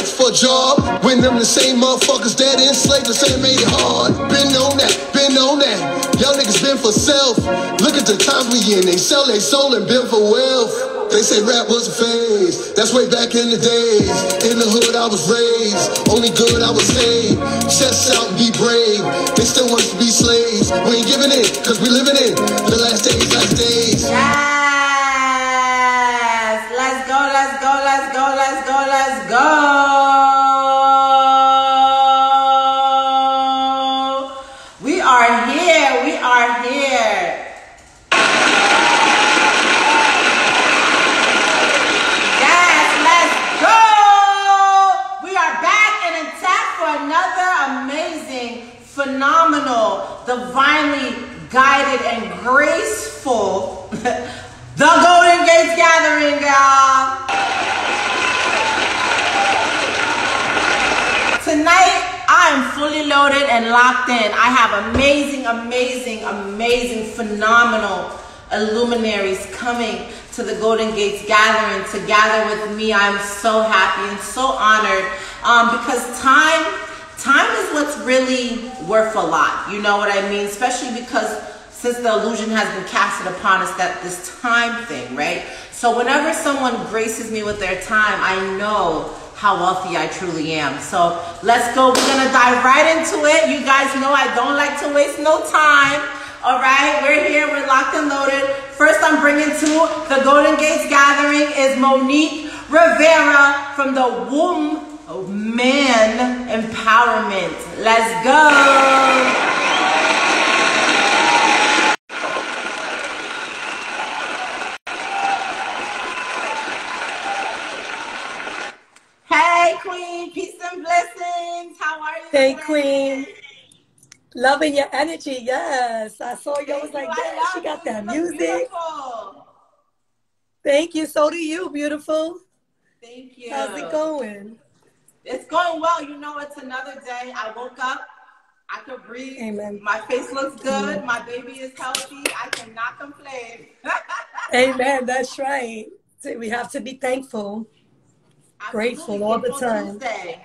for a job. When them the same motherfuckers that enslaved us and made it hard. Been on that, been on that. Y'all niggas been for self. Look at the times we in. They sell their soul and been for wealth. They say rap was a phase. That's way back in the days. In the hood I was raised. Only good I was saved. Chest out and be brave. They still want to be slaves. We ain't giving in, cause we living in the last days, last days. Yes. Let's go, let's go, let's go, let's go, let's go. We are here. We are here. Yes, let's go. We are back and intact for another amazing, phenomenal, divinely guided, and The Golden Gates Gathering, y'all. Tonight, I am fully loaded and locked in. I have amazing, amazing, amazing, phenomenal illuminaries coming to the Golden Gates Gathering to gather with me. I'm so happy and so honored um, because time, time is what's really worth a lot. You know what I mean? Especially because since the illusion has been casted upon us that this time thing, right? So whenever someone graces me with their time, I know how wealthy I truly am. So let's go. We're gonna dive right into it. You guys know I don't like to waste no time. All right, we're here, we're locked and loaded. First, I'm bringing to the Golden Gates Gathering is Monique Rivera from the Womb Women Empowerment. Let's go. Hey, Queen. Peace and blessings. How are you? Hey? Queen. Loving your energy. Yes. I saw you. I was Thank like, you. Yeah, she got you. that music. beautiful. Thank you. So do you, beautiful. Thank you. How's it going? It's going well. You know, it's another day. I woke up. I could breathe. Amen. My face looks good. My baby is healthy. I cannot complain. Amen. That's right. We have to be thankful. Grateful all the time. Tuesday.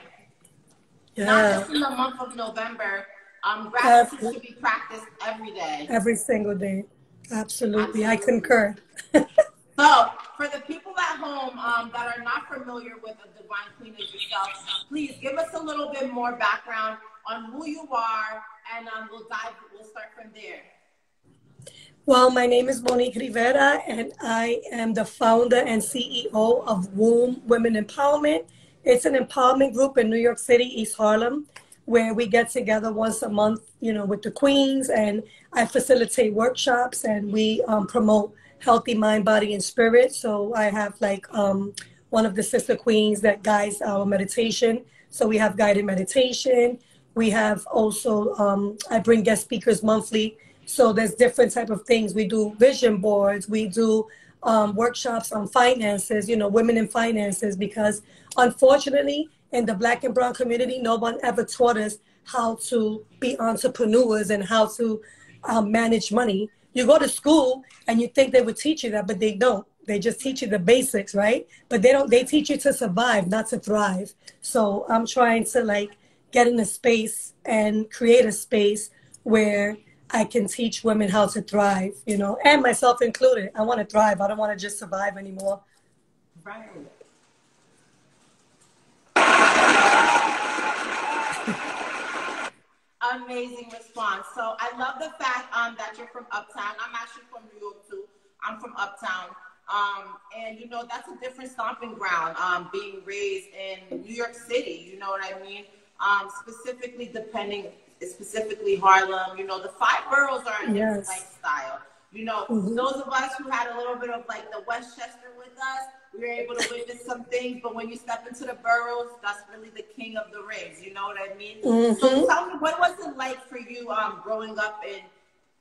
Not Yeah. just in the month of November. Um, gratitude Absolutely. should be practiced every day. Every single day. Absolutely. I concur. So, for the people at home um, that are not familiar with a divine queen as yourself, please give us a little bit more background on who you are, and um, we'll dive. We'll start from there. Well, my name is Monique Rivera, and I am the founder and CEO of Womb Women Empowerment. It's an empowerment group in New York City, East Harlem, where we get together once a month, you know, with the queens, and I facilitate workshops and we um, promote healthy mind, body, and spirit. So I have like um, one of the sister queens that guides our meditation. So we have guided meditation. We have also um, I bring guest speakers monthly so there's different type of things. We do vision boards. We do um, workshops on finances. You know, women in finances. Because unfortunately, in the Black and Brown community, no one ever taught us how to be entrepreneurs and how to um, manage money. You go to school and you think they would teach you that, but they don't. They just teach you the basics, right? But they don't. They teach you to survive, not to thrive. So I'm trying to like get in a space and create a space where I can teach women how to thrive, you know, and myself included. I want to thrive. I don't want to just survive anymore. Right. Amazing response. So I love the fact um, that you're from Uptown. I'm actually from New York too. I'm from Uptown. Um, and you know, that's a different stomping ground, um, being raised in New York City, you know what I mean? Um, specifically depending, specifically Harlem, you know, the five boroughs are a different Yes. lifestyle. You know, Mhm. those of us who had a little bit of like the Westchester with us, we were able to witness some things, but when you step into the boroughs, that's really the king of the rings, you know what I mean? So Mhm. tell me, what was it like for you um, growing up in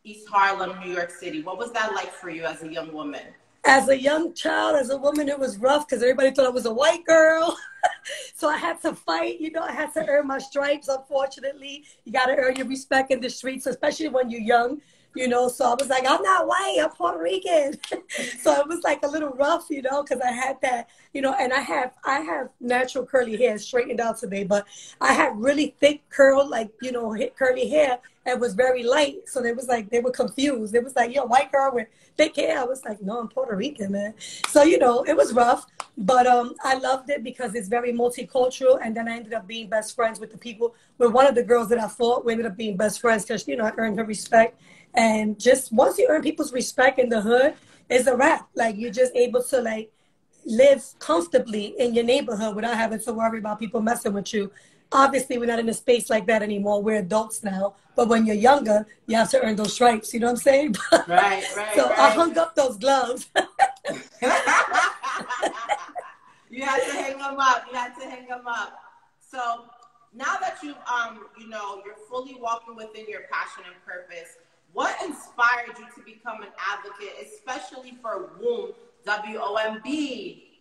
East Harlem, New York City? What was that like for you as a young woman? As a young child, as a woman, it was rough because everybody thought I was a white girl. so I had to fight. You know, I had to earn my stripes. Unfortunately, you got to earn your respect in the streets, especially when you're young. You know. So I was like, I'm not white, I'm Puerto Rican. so it was like a little rough, you know, because I had that, you know, and I have I have natural curly hair, straightened out today, but I had really thick curl, like you know, curly hair, and was very light. So they was like they were confused. It was like, yo, white girl with thick hair. I was like, no, I'm Puerto Rican, man. So you know, it was rough, but um, I loved it because it's very multicultural. And then I ended up being best friends with the people. With one of the girls that I fought, we ended up being best friends because you know I earned her respect. And just once you earn people's respect in the hood, it's a wrap. Like you're just able to like live comfortably in your neighborhood without having to worry about people messing with you. Obviously, we're not in a space like that anymore. We're adults now. But when you're younger, you have to earn those stripes. You know what I'm saying? right, right. So right. I hung up those gloves. you have to hang them up. You have to hang them up. So now that you've, um you know you're fully walking within your passion and purpose, what inspired you to become an advocate, especially for womb W O M B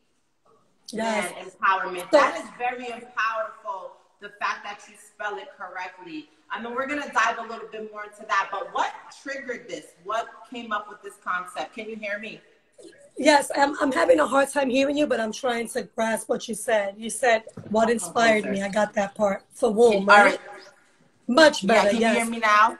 yes. empowerment? So, that is very powerful. The fact that you spell it correctly. I mean, we're gonna dive a little bit more into that. But what triggered this? What came up with this concept? Can you hear me? Yes, I'm, I'm having a hard time hearing you, but I'm trying to grasp what you said. You said what oh, oh, inspired me. I got that part for womb, right? Much better. Yeah, can yes. you hear me now?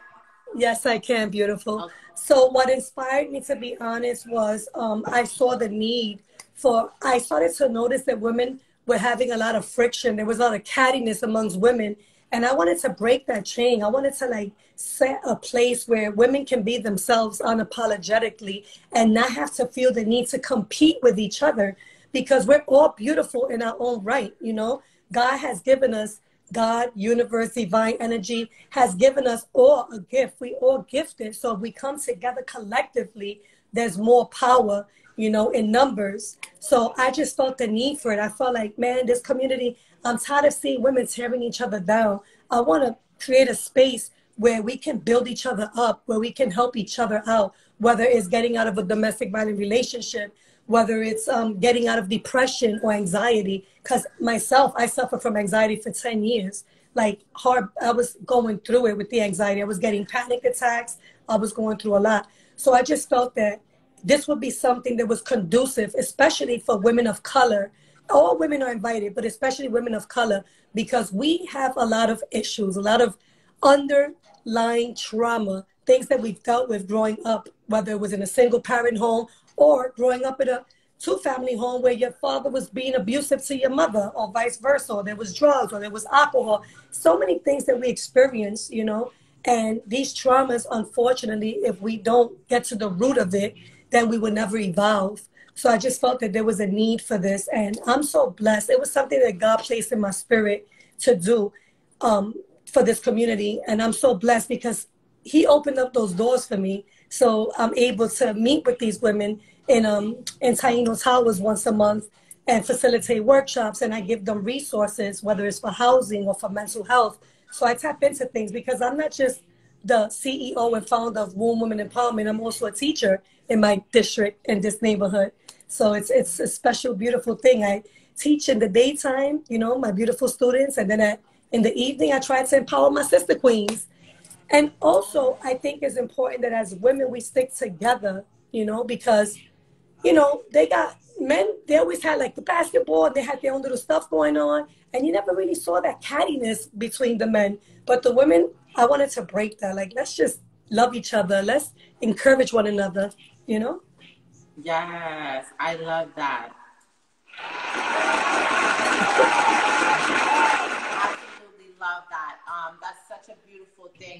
Yes, I can. Beautiful. Okay. So what inspired me to be honest was um, I saw the need for. I started to notice that women were having a lot of friction. There was a lot of cattiness amongst women, and I wanted to break that chain. I wanted to like set a place where women can be themselves unapologetically and not have to feel the need to compete with each other because we're all beautiful in our own right. You know, God has given us God, universe, divine energy has given us all a gift. We all gifted. So if we come together collectively, there's more power, you know, in numbers. So I just felt the need for it. I felt like, man, this community, I'm tired of seeing women tearing each other down. I want to create a space where we can build each other up, where we can help each other out, whether it's getting out of a domestic violent relationship, whether it's um, getting out of depression or anxiety. Because myself, I suffered from anxiety for 10 years. Like hard, I was going through it with the anxiety. I was getting panic attacks. I was going through a lot. So I just felt that this would be something that was conducive, especially for women of color. All women are invited, but especially women of color, because we have a lot of issues, a lot of underlying trauma, things that we've dealt with growing up, whether it was in a single parent home or growing up in a two family home where your father was being abusive to your mother or vice versa or there was drugs or there was alcohol. So many things that we experience you know and these traumas unfortunately if we don't get to the root of it then we will never evolve. So i just felt that there was a need for this and i'm so blessed. It was something that god placed in my spirit to do um, for this community and i'm so blessed because he opened up those doors for me so I'm able to meet with these women in um in Taino Towers once a month and facilitate workshops and I give them resources, whether it's for housing or for mental health. So I tap into things because I'm not just the CEO and founder of Womb Women Empowerment. I'm also a teacher in my district in this neighborhood. So it's it's a special, beautiful thing. I teach in the daytime, you know, my beautiful students, and then at, in the evening I try to empower my sister queens and also, I think it's important that as women, we stick together, you know, because, you know, they got men, they always had like the basketball, they had their own little stuff going on, and you never really saw that cattiness between the men. But the women, I wanted to break that. Like, let's just love each other, let's encourage one another, you know? Yes, I love that.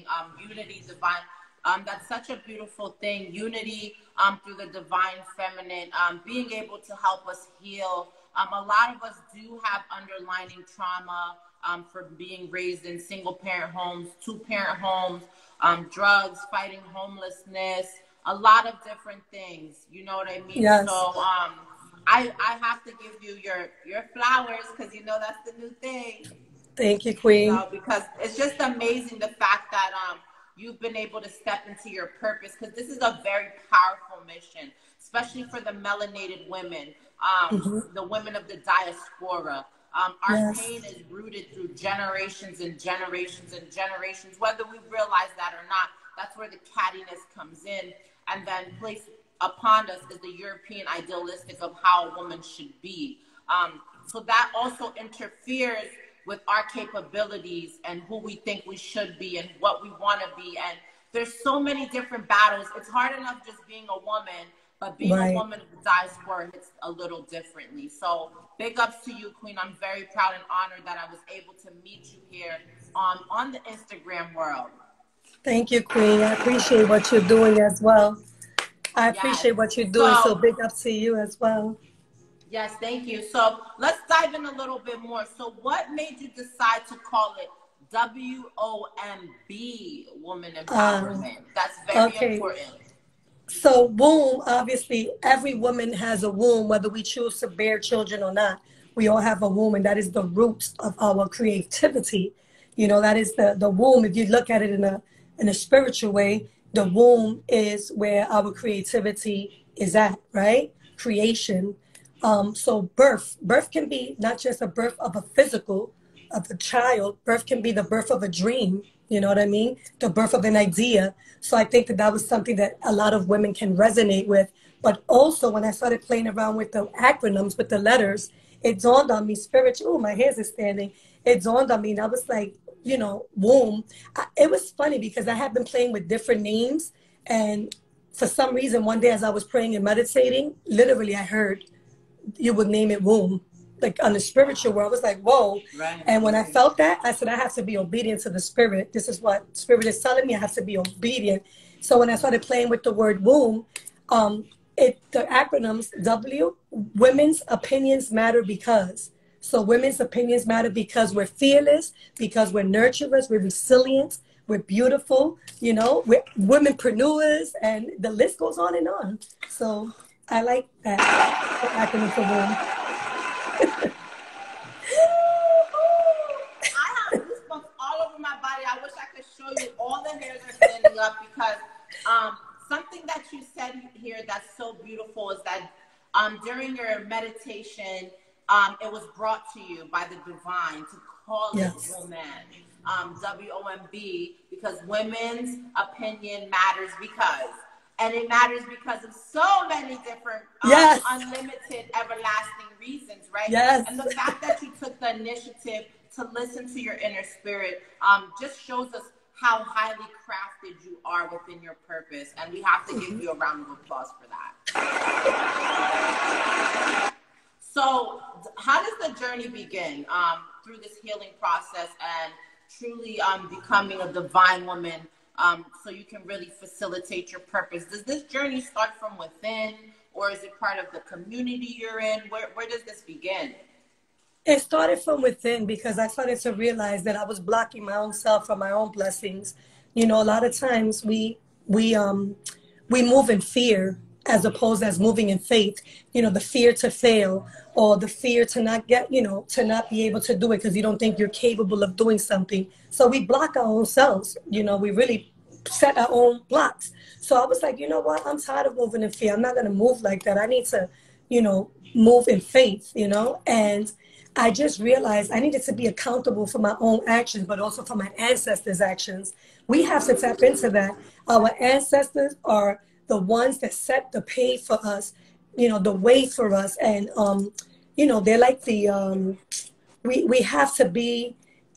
Um, unity, divine. Um, that's such a beautiful thing. Unity um, through the divine feminine, um, being able to help us heal. Um, a lot of us do have underlining trauma um, for being raised in single parent homes, two parent homes, um, drugs, fighting homelessness, a lot of different things. You know what I mean? Yes. So um, I, I have to give you your, your flowers because you know that's the new thing. Thank you, Queen. You know, because it's just amazing the fact that um, you've been able to step into your purpose because this is a very powerful mission, especially for the melanated women, um, mm-hmm. the women of the diaspora. Um, our yes. pain is rooted through generations and generations and generations, whether we realize that or not. That's where the cattiness comes in. And then placed upon us is the European idealistic of how a woman should be. Um, so that also interferes with our capabilities and who we think we should be and what we want to be. And there's so many different battles. It's hard enough just being a woman, but being right. a woman of the diaspora hits a little differently. So big ups to you, Queen. I'm very proud and honored that I was able to meet you here um, on the Instagram world. Thank you, Queen. I appreciate what you're doing as well. I appreciate yes. what you're doing. So, so big ups to you as well. Yes, thank you. So let's dive in a little bit more. So, what made you decide to call it WOMB, Woman Empowerment? Um, That's very okay. important. So, womb, obviously, every woman has a womb, whether we choose to bear children or not. We all have a womb, and that is the root of our creativity. You know, that is the, the womb. If you look at it in a in a spiritual way, the womb is where our creativity is at, right? Creation. Um, so birth, birth can be not just a birth of a physical, of a child. Birth can be the birth of a dream. You know what I mean? The birth of an idea. So I think that that was something that a lot of women can resonate with. But also, when I started playing around with the acronyms, with the letters, it dawned on me, spiritual. Oh, my hairs are standing. It dawned on me, and I was like, you know, womb. I, it was funny because I had been playing with different names, and for some reason, one day as I was praying and meditating, literally I heard you would name it womb like on the spiritual world. I was like, whoa. Right. And when I felt that, I said, I have to be obedient to the spirit. This is what spirit is telling me. I have to be obedient. So when I started playing with the word womb, um, it the acronyms W, women's opinions matter because. So women's opinions matter because we're fearless, because we're nurturers, we're resilient, we're beautiful, you know, we're womenpreneurs, and the list goes on and on. So I like that acronym for womb. I have goosebumps all over my body. I wish I could show you all the hairs are standing up because um, something that you said here that's so beautiful is that um, during your meditation, um, it was brought to you by the divine to call yes. it woman, um, W O M B, because women's opinion matters because and it matters because of so many different um, yes. unlimited everlasting reasons right yes and the fact that you took the initiative to listen to your inner spirit um, just shows us how highly crafted you are within your purpose and we have to mm-hmm. give you a round of applause for that so how does the journey begin um, through this healing process and truly um, becoming a divine woman um, so you can really facilitate your purpose. Does this journey start from within, or is it part of the community you're in? Where, where does this begin? It started from within because I started to realize that I was blocking my own self from my own blessings. You know, a lot of times we we um we move in fear as opposed as moving in faith. You know, the fear to fail or the fear to not get, you know, to not be able to do it because you don't think you're capable of doing something. So we block our own selves. You know, we really set our own blocks. So I was like, you know what? I'm tired of moving in fear. I'm not going to move like that. I need to, you know, move in faith, you know? And I just realized I needed to be accountable for my own actions, but also for my ancestors' actions. We have to tap into that. Our ancestors are the ones that set the pay for us, you know, the way for us. And, um, you know, they're like the, um, we, we have to be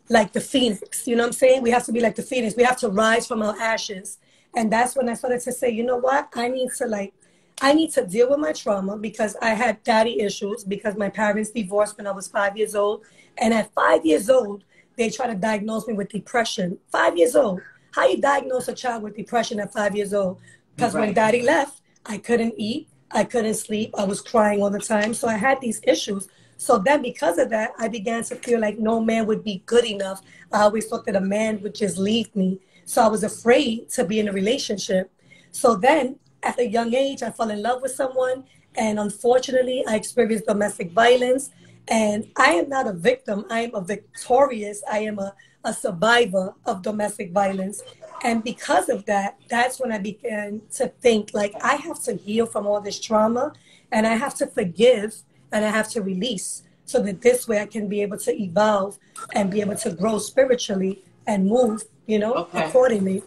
like the phoenix. You know what I'm saying? We have to be like the phoenix. We have to rise from our ashes. And that's when I started to say, you know what? I need to like, I need to deal with my trauma because I had daddy issues because my parents divorced when I was five years old. And at five years old, they tried to diagnose me with depression. Five years old. How you diagnose a child with depression at five years old? Because right. when daddy left, I couldn't eat, I couldn't sleep, I was crying all the time. So I had these issues. So then, because of that, I began to feel like no man would be good enough. I always thought that a man would just leave me. So I was afraid to be in a relationship. So then, at a young age, I fell in love with someone. And unfortunately, I experienced domestic violence. And I am not a victim, I am a victorious, I am a, a survivor of domestic violence. And because of that, that's when I began to think like I have to heal from all this trauma and I have to forgive and I have to release. so that this way I can be able to evolve and be able to grow spiritually and move, you know, Okay. accordingly.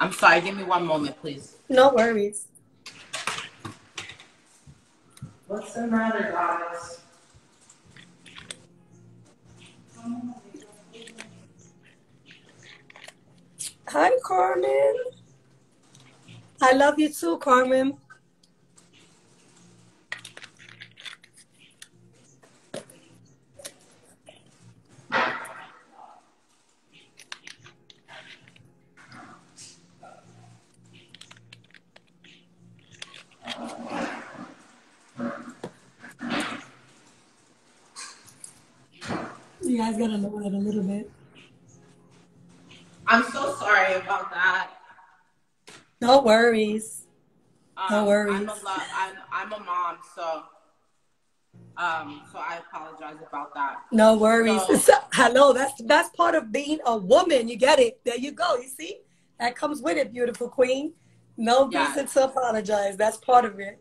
I'm sorry. Give me one moment, please. No worries. What's the matter, guys? Hi, Carmen. I love you too, Carmen. You guys gotta lower it a little bit. I'm so sorry about that. No worries. No Um, worries. I'm a, lo- I'm, I'm a mom, so um, so I apologize about that. No worries. No. So- hello, that's that's part of being a woman. You get it. There you go. You see? That comes with it, beautiful queen. No Yeah. reason to apologize. That's part of it.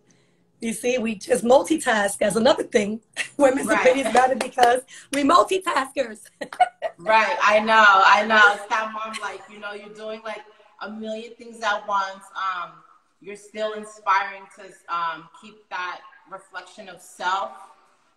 You see, we just multitask as another thing. Women's Right. opinions matter because we multitaskers. Right, I know, I know. It's that mom, like, you know, you're doing like a million things at once. Um, you're still inspiring to um, keep that reflection of self,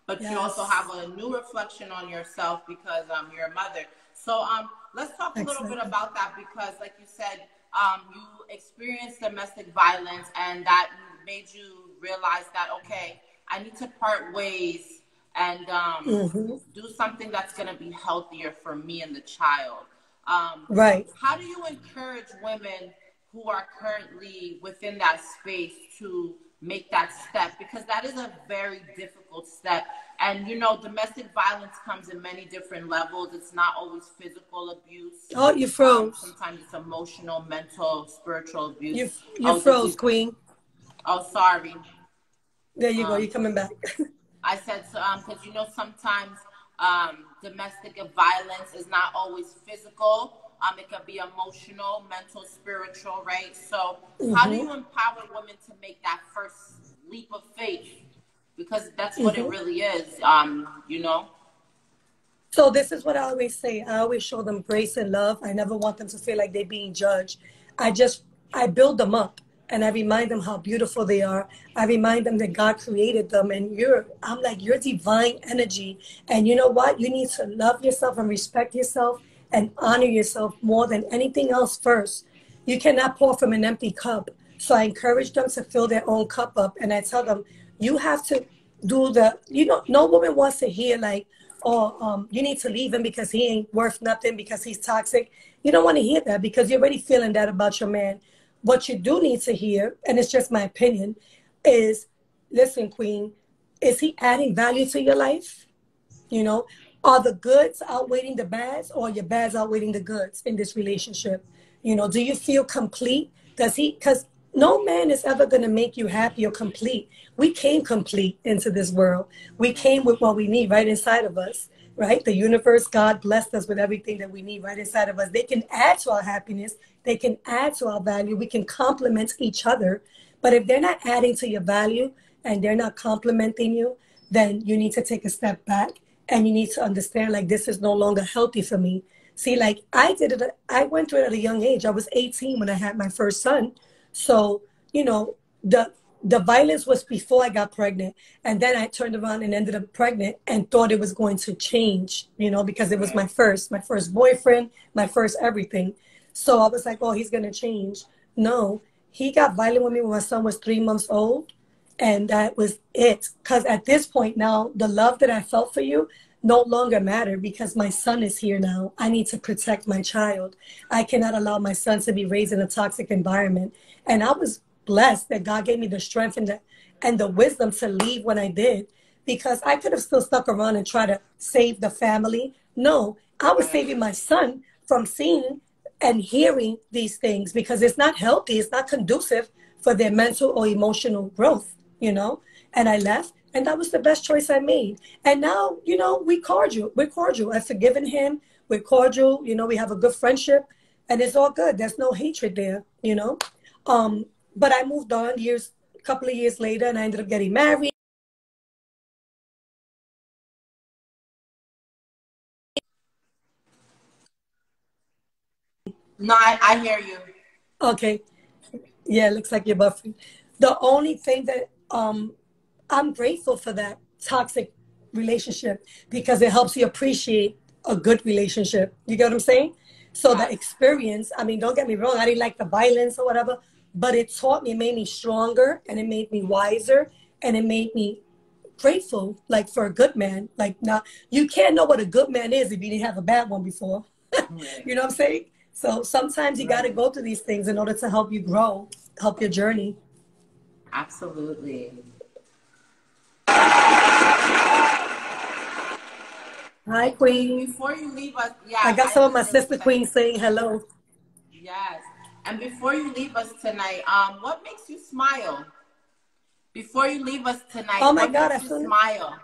but you also have a new reflection on yourself because um, you're a mother. So um, let's talk a little bit about that because, like you said, um, you experienced domestic violence and that made you realize that, okay, I need to part ways and um, Mhm. do something that's going to be healthier for me and the child. Um, Right. how do you encourage women who are currently within that space to make that step? Because that is a very difficult step. And you know, domestic violence comes in many different levels. It's not always physical abuse. Oh, you Um, froze. sometimes it's emotional, mental, spiritual abuse. You you Oh, froze, you- queen. Oh, sorry. There you go. Um, You're coming back. I said so um because you know sometimes um domestic violence is not always physical. Um, it can be emotional, mental, spiritual, right? So how do Mhm. you empower women to make that first leap of faith? Because that's what it Mhm. really is. Um, you know. So this is what I always say. I always show them grace and love. I never want them to feel like they're being judged. I just I build them up and I remind them how beautiful they are. I remind them that God created them and you're I'm like you're divine energy. And you know what? You need to love yourself and respect yourself and honor yourself more than anything else first. You cannot pour from an empty cup. So I encourage them to fill their own cup up and I tell them you have to do the you know no woman wants to hear like or um, you need to leave him because he ain't worth nothing because he's toxic. You don't want to hear that because you're already feeling that about your man. What you do need to hear, and it's just my opinion, is listen, Queen, is he adding value to your life? You know, are the goods outweighing the bads or your bads outweighing the goods in this relationship? You know, do you feel complete? Does he, because no man is ever going to make you happy or complete. We came complete into this world. We came with what we need right inside of us, right? The universe, God blessed us with everything that we need right inside of us. They can add to our happiness, they can add to our value, we can complement each other. But if they're not adding to your value and they're not complimenting you, then you need to take a step back and you need to understand like this is no longer healthy for me. See, like I did it, I went through it at a young age. I was 18 when I had my first son. So, you know, the the violence was before I got pregnant. And then I turned around and ended up pregnant and thought it was going to change, you know, because it was my first, my first boyfriend, my first everything. So I was like, oh, he's going to change. No, he got violent with me when my son was three months old. And that was it. Because at this point now, the love that I felt for you no longer matter because my son is here now. I need to protect my child. I cannot allow my son to be raised in a toxic environment. And I was blessed that God gave me the strength and the, and the wisdom to leave when I did because I could have still stuck around and try to save the family. No, I was saving my son from seeing and hearing these things because it's not healthy, it's not conducive for their mental or emotional growth, you know? And I left and that was the best choice I made. And now, you know, we cordial. We're cordial. I've forgiven him. We're cordial. You know, we have a good friendship and it's all good. There's no hatred there, you know? Um, but I moved on years, a couple of years later, and I ended up getting married. No, I, I hear you. Okay. Yeah, it looks like you're buffering. The only thing that um, I'm grateful for that toxic relationship because it helps you appreciate a good relationship. You get what I'm saying? So the experience, I mean, don't get me wrong, I didn't like the violence or whatever, but it taught me, it made me stronger and it made me wiser and it made me grateful, like for a good man. Like not you can't know what a good man is if you didn't have a bad one before. you know what I'm saying? So sometimes you right. gotta go through these things in order to help you grow, help your journey. Absolutely. Hi, Queen. Before you leave us, yeah. I got some of my sister queens saying hello. Yes. And before you leave us tonight, um, what makes you smile? Before you leave us tonight, oh my what God, makes you smile?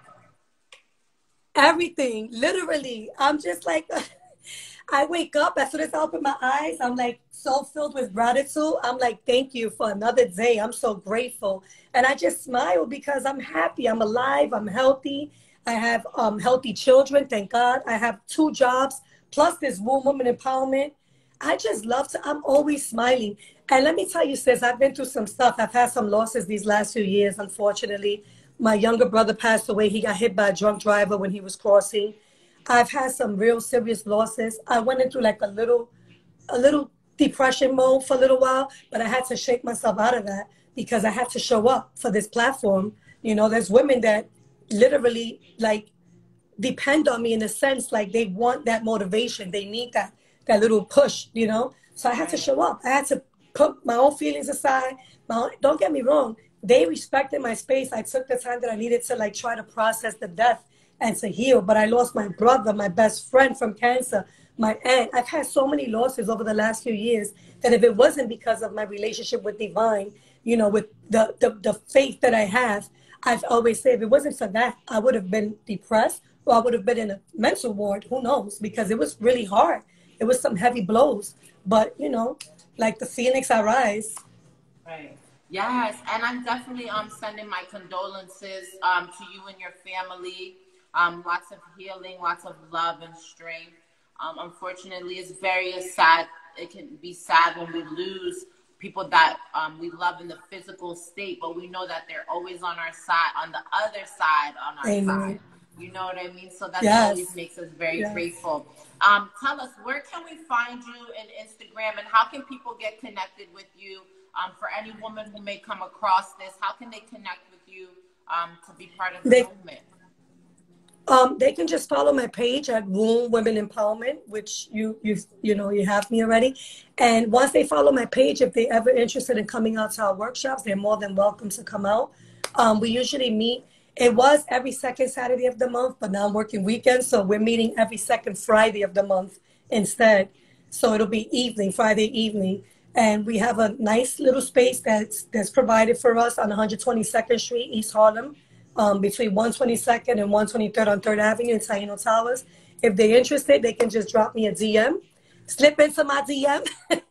Everything, literally. I'm just like, I wake up as soon as I open my eyes, I'm like so filled with gratitude. I'm like, thank you for another day. I'm so grateful. And I just smile because I'm happy. I'm alive. I'm healthy. I have um, healthy children, thank God. I have two jobs, plus this woman empowerment. I just love to, I'm always smiling. And let me tell you, sis, I've been through some stuff. I've had some losses these last few years, unfortunately. My younger brother passed away. He got hit by a drunk driver when he was crossing. I've had some real serious losses. I went into like a little, a little depression mode for a little while, but I had to shake myself out of that because I had to show up for this platform. You know, there's women that literally like depend on me in a sense like they want that motivation. They need that that little push you know? So i had to show up. I had to put my own feelings aside my own, don't get me wrong they respected my space. I took the time that i needed to like try to process the death and to heal but i lost my brother my best friend from cancer my aunt i've had so many losses over the last few years that if it wasn't because of my relationship with divine you know with the the, the faith that i have I've always said if it wasn't for that, I would have been depressed or I would have been in a mental ward. Who knows? Because it was really hard. It was some heavy blows. But, you know, like the phoenix, I rise. Right. Yes. And I'm definitely um, sending my condolences um, to you and your family. Um, lots of healing, lots of love and strength. Um, unfortunately, it's very sad. It can be sad when we lose people that um, we love in the physical state, but we know that they're always on our side, on the other side, on our Amen. side. You know what I mean? So that yes. always makes us very yes. grateful. Um, tell us, where can we find you in Instagram and how can people get connected with you? Um, for any woman who may come across this, how can they connect with you um, to be part of the they, movement? Um, they can just follow my page at Womb Women Empowerment, which you you you know you have me already. And once they follow my page, if they ever interested in coming out to our workshops, they're more than welcome to come out. Um, we usually meet. It was every second Saturday of the month, but now I'm working weekends, so we're meeting every second Friday of the month instead. So it'll be evening, Friday evening, and we have a nice little space that's that's provided for us on 122nd Street, East Harlem um, between 122nd and 123rd on 3rd Avenue in Taino Towers. If they're interested, they can just drop me a DM, slip into my DM,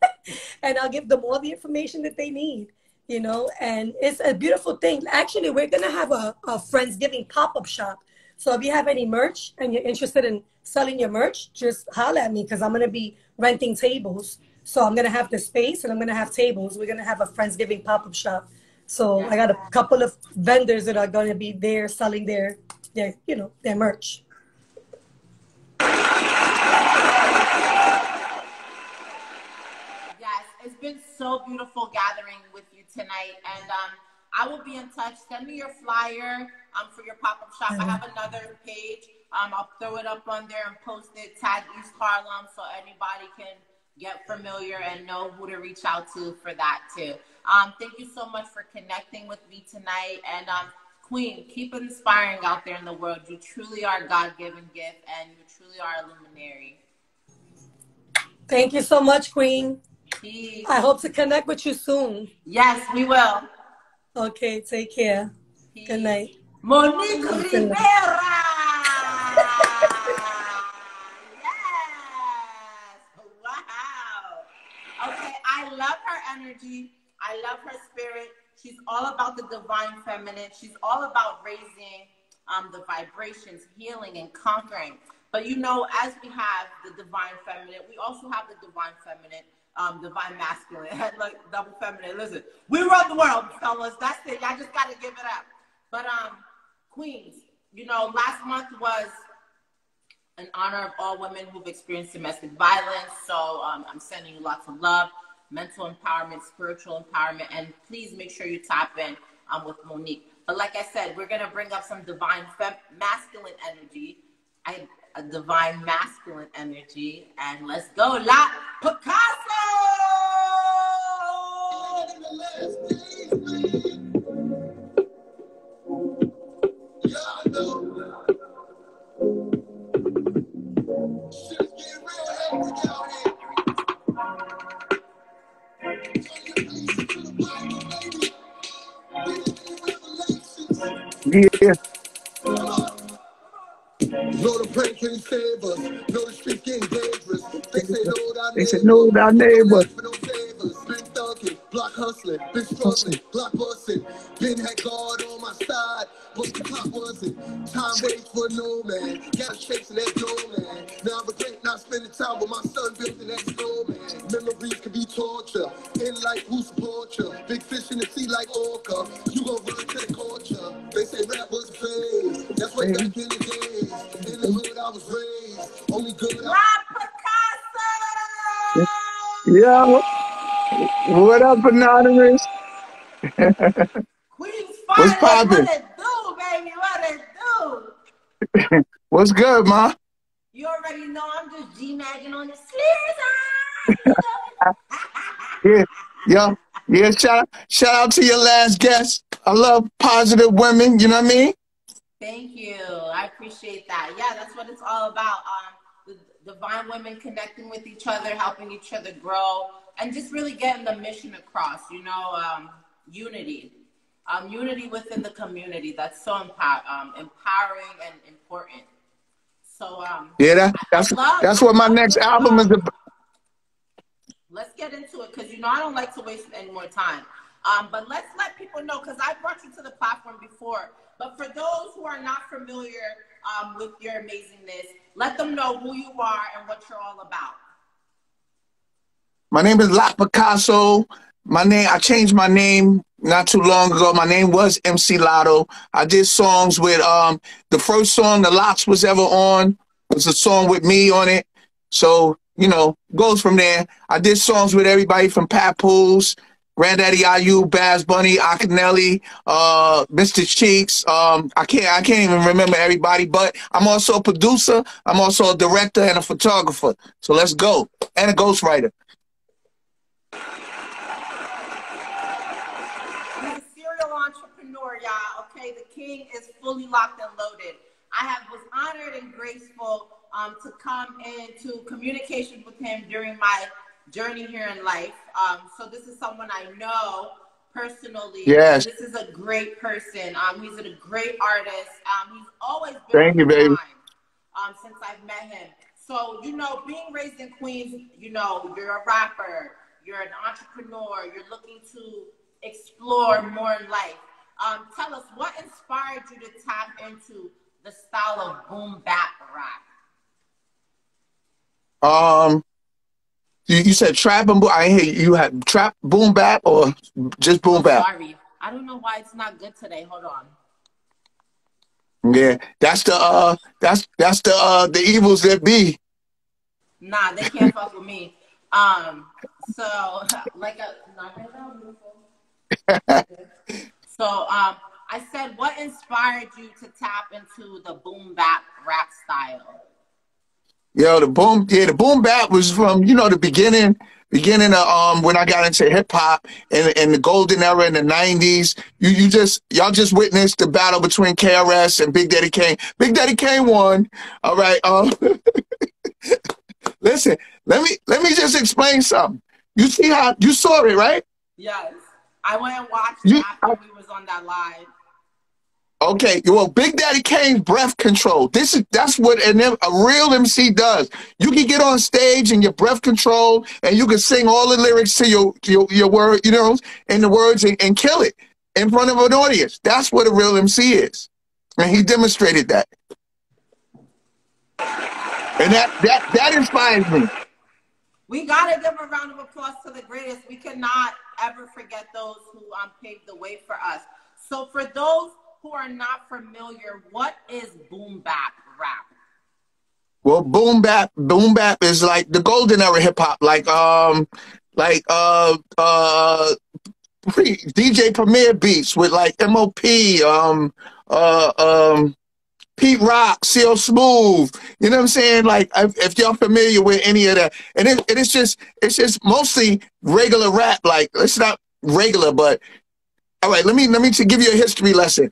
and I'll give them all the information that they need. You know, and it's a beautiful thing. Actually, we're gonna have a, a Friendsgiving pop-up shop. So if you have any merch and you're interested in selling your merch, just holler at me because I'm gonna be renting tables. So I'm gonna have the space and I'm gonna have tables. We're gonna have a Friendsgiving pop-up shop. So I got a couple of vendors that are going to be there selling their, their, you know, their merch. Yes, it's been so beautiful gathering with you tonight, and um, I will be in touch. Send me your flyer um, for your pop up shop. I have another page. Um, I'll throw it up on there and post it. Tag East Harlem so anybody can get familiar and know who to reach out to for that too. Um, thank you so much for connecting with me tonight. And um, Queen, keep inspiring out there in the world. You truly are a God given gift and you truly are a luminary. Thank you so much, Queen. Peace. I hope to connect with you soon. Yes, we will. Okay, take care. Peace. Good night. Monique Rivera. Yes. Wow. Okay, I love her energy. I love her spirit. She's all about the divine feminine. She's all about raising um, the vibrations, healing, and conquering. But you know, as we have the divine feminine, we also have the divine feminine, um, divine masculine, like double feminine. Listen, we run the world, fellas. That's it. Y'all just gotta give it up. But um, queens, you know, last month was in honor of all women who've experienced domestic violence. So um, I'm sending you lots of love, mental empowerment, spiritual empowerment, and please make sure you tap in um, with Monique. But like I said, we're gonna bring up some divine masculine energy, I, a divine masculine energy, and let's go, La Picasso. Yeah. Lord, I'm praying, can you save us? Know the streets getting dangerous. They say know thy They said, neighbor. know thy neighbor. No favors. Been thugging, block hustling, been struggling, block busting. Been had God on my side, but the clock wasn't. Time waits for no man. Got chasing that dough, man. Now I regret not spending time with my son building that snowman. Memories can be torture. In life, who support you? Big fish in the sea like orca. Yeah. What up, Anonymous? Queen's What's finest. Poppin'? it do, baby? What it do? What's good, ma? You already know I'm just G-magging on the slizz. Yeah. Yeah. Yeah. Shout out, shout out to your last guest. I love positive women. You know what I mean? Thank you. I appreciate that. Yeah, that's what it's all about. Um, the divine women connecting with each other, helping each other grow, and just really getting the mission across. You know, um, unity, um, unity within the community. That's so empower, um, empowering and important. So, um, Yeah. That, that's that's what my next album is about. let's get into it because you know I don't like to waste any more time. Um, but let's let people know because I brought you to the platform before. But for those who are not familiar um, with your amazingness, let them know who you are and what you're all about. My name is La Picasso. My name, I changed my name not too long ago. My name was MC Lotto. I did songs with um the first song the LOX was ever on was a song with me on it. So, you know, goes from there. I did songs with everybody from Papoose, Granddaddy IU, Baz Bunny, Akinyele, uh, Mr. Cheeks. Um, I can't I can't even remember everybody, but I'm also a producer, I'm also a director and a photographer. So let's go. And a ghostwriter. He's a serial entrepreneur, y'all. Okay, the king is fully locked and loaded. I have was honored and graceful um, to come into communication with him during my journey here in life. Um, so this is someone I know personally. Yes. This is a great person. Um, he's a great artist. Um, he's always been Thank you, baby. Um, since I've met him. So you know, being raised in Queens, you know, you're a rapper, you're an entrepreneur, you're looking to explore more in life. Um, tell us what inspired you to tap into the style of boom bap rap. Um, you, you said trap and boom. I hear you. You had trap, boom bap, or just boom bap? Sorry, I don't know why it's not good today. Hold on. Yeah, that's the uh, that's that's the uh, the evils that be. Nah, they can't fuck with me. Um, so like a knock it. So um, I said, what inspired you to tap into the boom bap rap style? Yo, the boom, yeah, the boom bap was from you know the beginning, beginning of um when I got into hip hop and and the golden era in the nineties. You you just y'all just witnessed the battle between KRS and Big Daddy Kane. Big Daddy Kane won. All right. Um, listen, let me let me just explain something. You see how you saw it, right? Yes, I went and watched You- it after we was on that live. Okay, well, Big Daddy Kane's breath control. This is that's what an, a real MC does. You can get on stage and your breath control, and you can sing all the lyrics to your your, your word, you know, in the words, and, and kill it in front of an audience. That's what a real MC is, and he demonstrated that. And that that that inspires me. We gotta give a round of applause to the greatest. We cannot ever forget those who um, paved the way for us. So for those who are not familiar, what is boom bap rap? Well, boom bap, boom bap is like the golden era hip hop, like um, like uh uh, DJ Premier beats with like MOP, um, uh um, Pete Rock, CL Smooth. You know what I'm saying? Like if, if y'all familiar with any of that, and it, it is just it's just mostly regular rap. Like it's not regular, but all right. Let me let me to give you a history lesson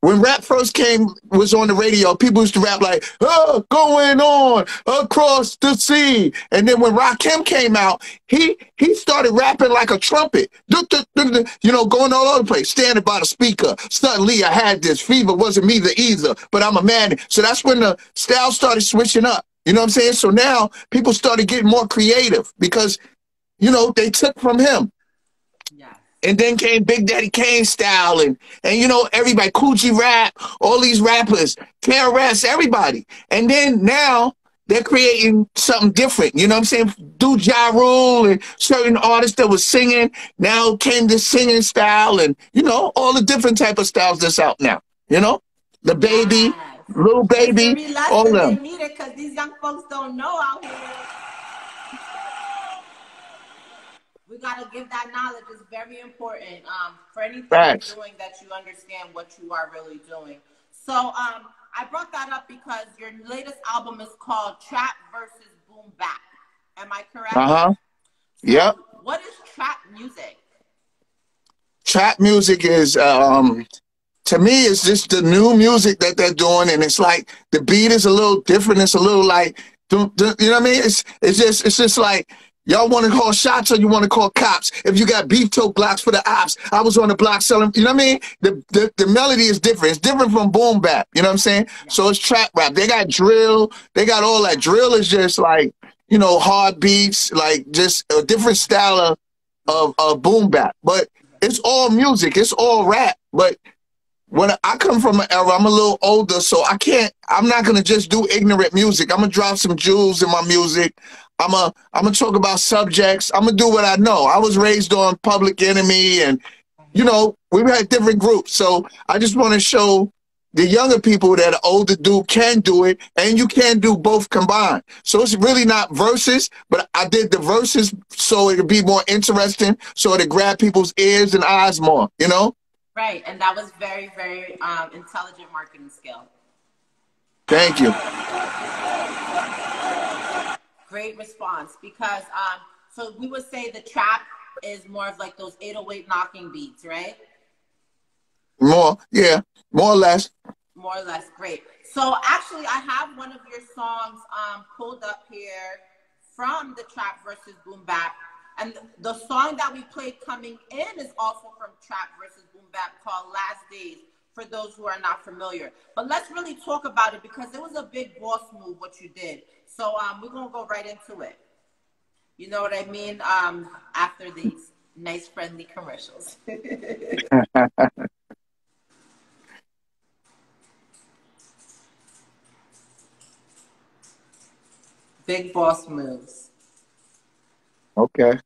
when rap first came was on the radio, people used to rap like, oh, going on across the sea. And then when Rakim came out, he he started rapping like a trumpet. You know, going all over the place, standing by the speaker. Suddenly I had this fever, wasn't me the either, but I'm a man. So that's when the style started switching up. You know what I'm saying? So now people started getting more creative because, you know, they took from him. And then came Big Daddy Kane style and and you know everybody G Rap, all these rappers, KRS, everybody. And then now they're creating something different. You know what I'm saying? Do Ja Rule and certain artists that was singing now came this singing style and you know all the different type of styles that's out now. You know, the baby, yes. little baby, all of them. Because these young folks don't know out here. we got to give that knowledge is very important um, for anything you're doing that you understand what you are really doing. So um, I brought that up because your latest album is called Trap versus Boom Bap. Am I correct? Uh huh. So yep. What is trap music? Trap music is um, to me it's just the new music that they're doing, and it's like the beat is a little different. It's a little like you know what I mean? It's it's just it's just like Y'all want to call shots or you want to call cops? If you got beef toe blocks for the ops, I was on the block selling. You know what I mean? The, the the melody is different. It's different from boom bap. You know what I'm saying? So it's trap rap. They got drill. They got all that. Drill is just like you know hard beats, like just a different style of of, of boom bap. But it's all music. It's all rap. But when I come from an era, I'm a little older, so I can't. I'm not gonna just do ignorant music. I'm gonna drop some jewels in my music. I'm a I'm gonna talk about subjects. I'm gonna do what I know. I was raised on Public Enemy, and you know we had different groups. So I just want to show the younger people that an older dude can do it, and you can do both combined. So it's really not verses, but I did the verses so it'd be more interesting, so it'd grab people's ears and eyes more. You know. Right, and that was very very um, intelligent marketing skill. Thank you great response because um, so we would say the trap is more of like those 808 knocking beats, right? More, yeah, more or less. More or less, great. So actually, I have one of your songs um, pulled up here from the Trap versus Boom Bap, and the song that we played coming in is also from Trap versus Boom Bap called Last Days. For those who are not familiar, but let's really talk about it because it was a big boss move what you did. So um, we're gonna go right into it. You know what I mean? Um, after these nice, friendly commercials. Big boss moves. Okay.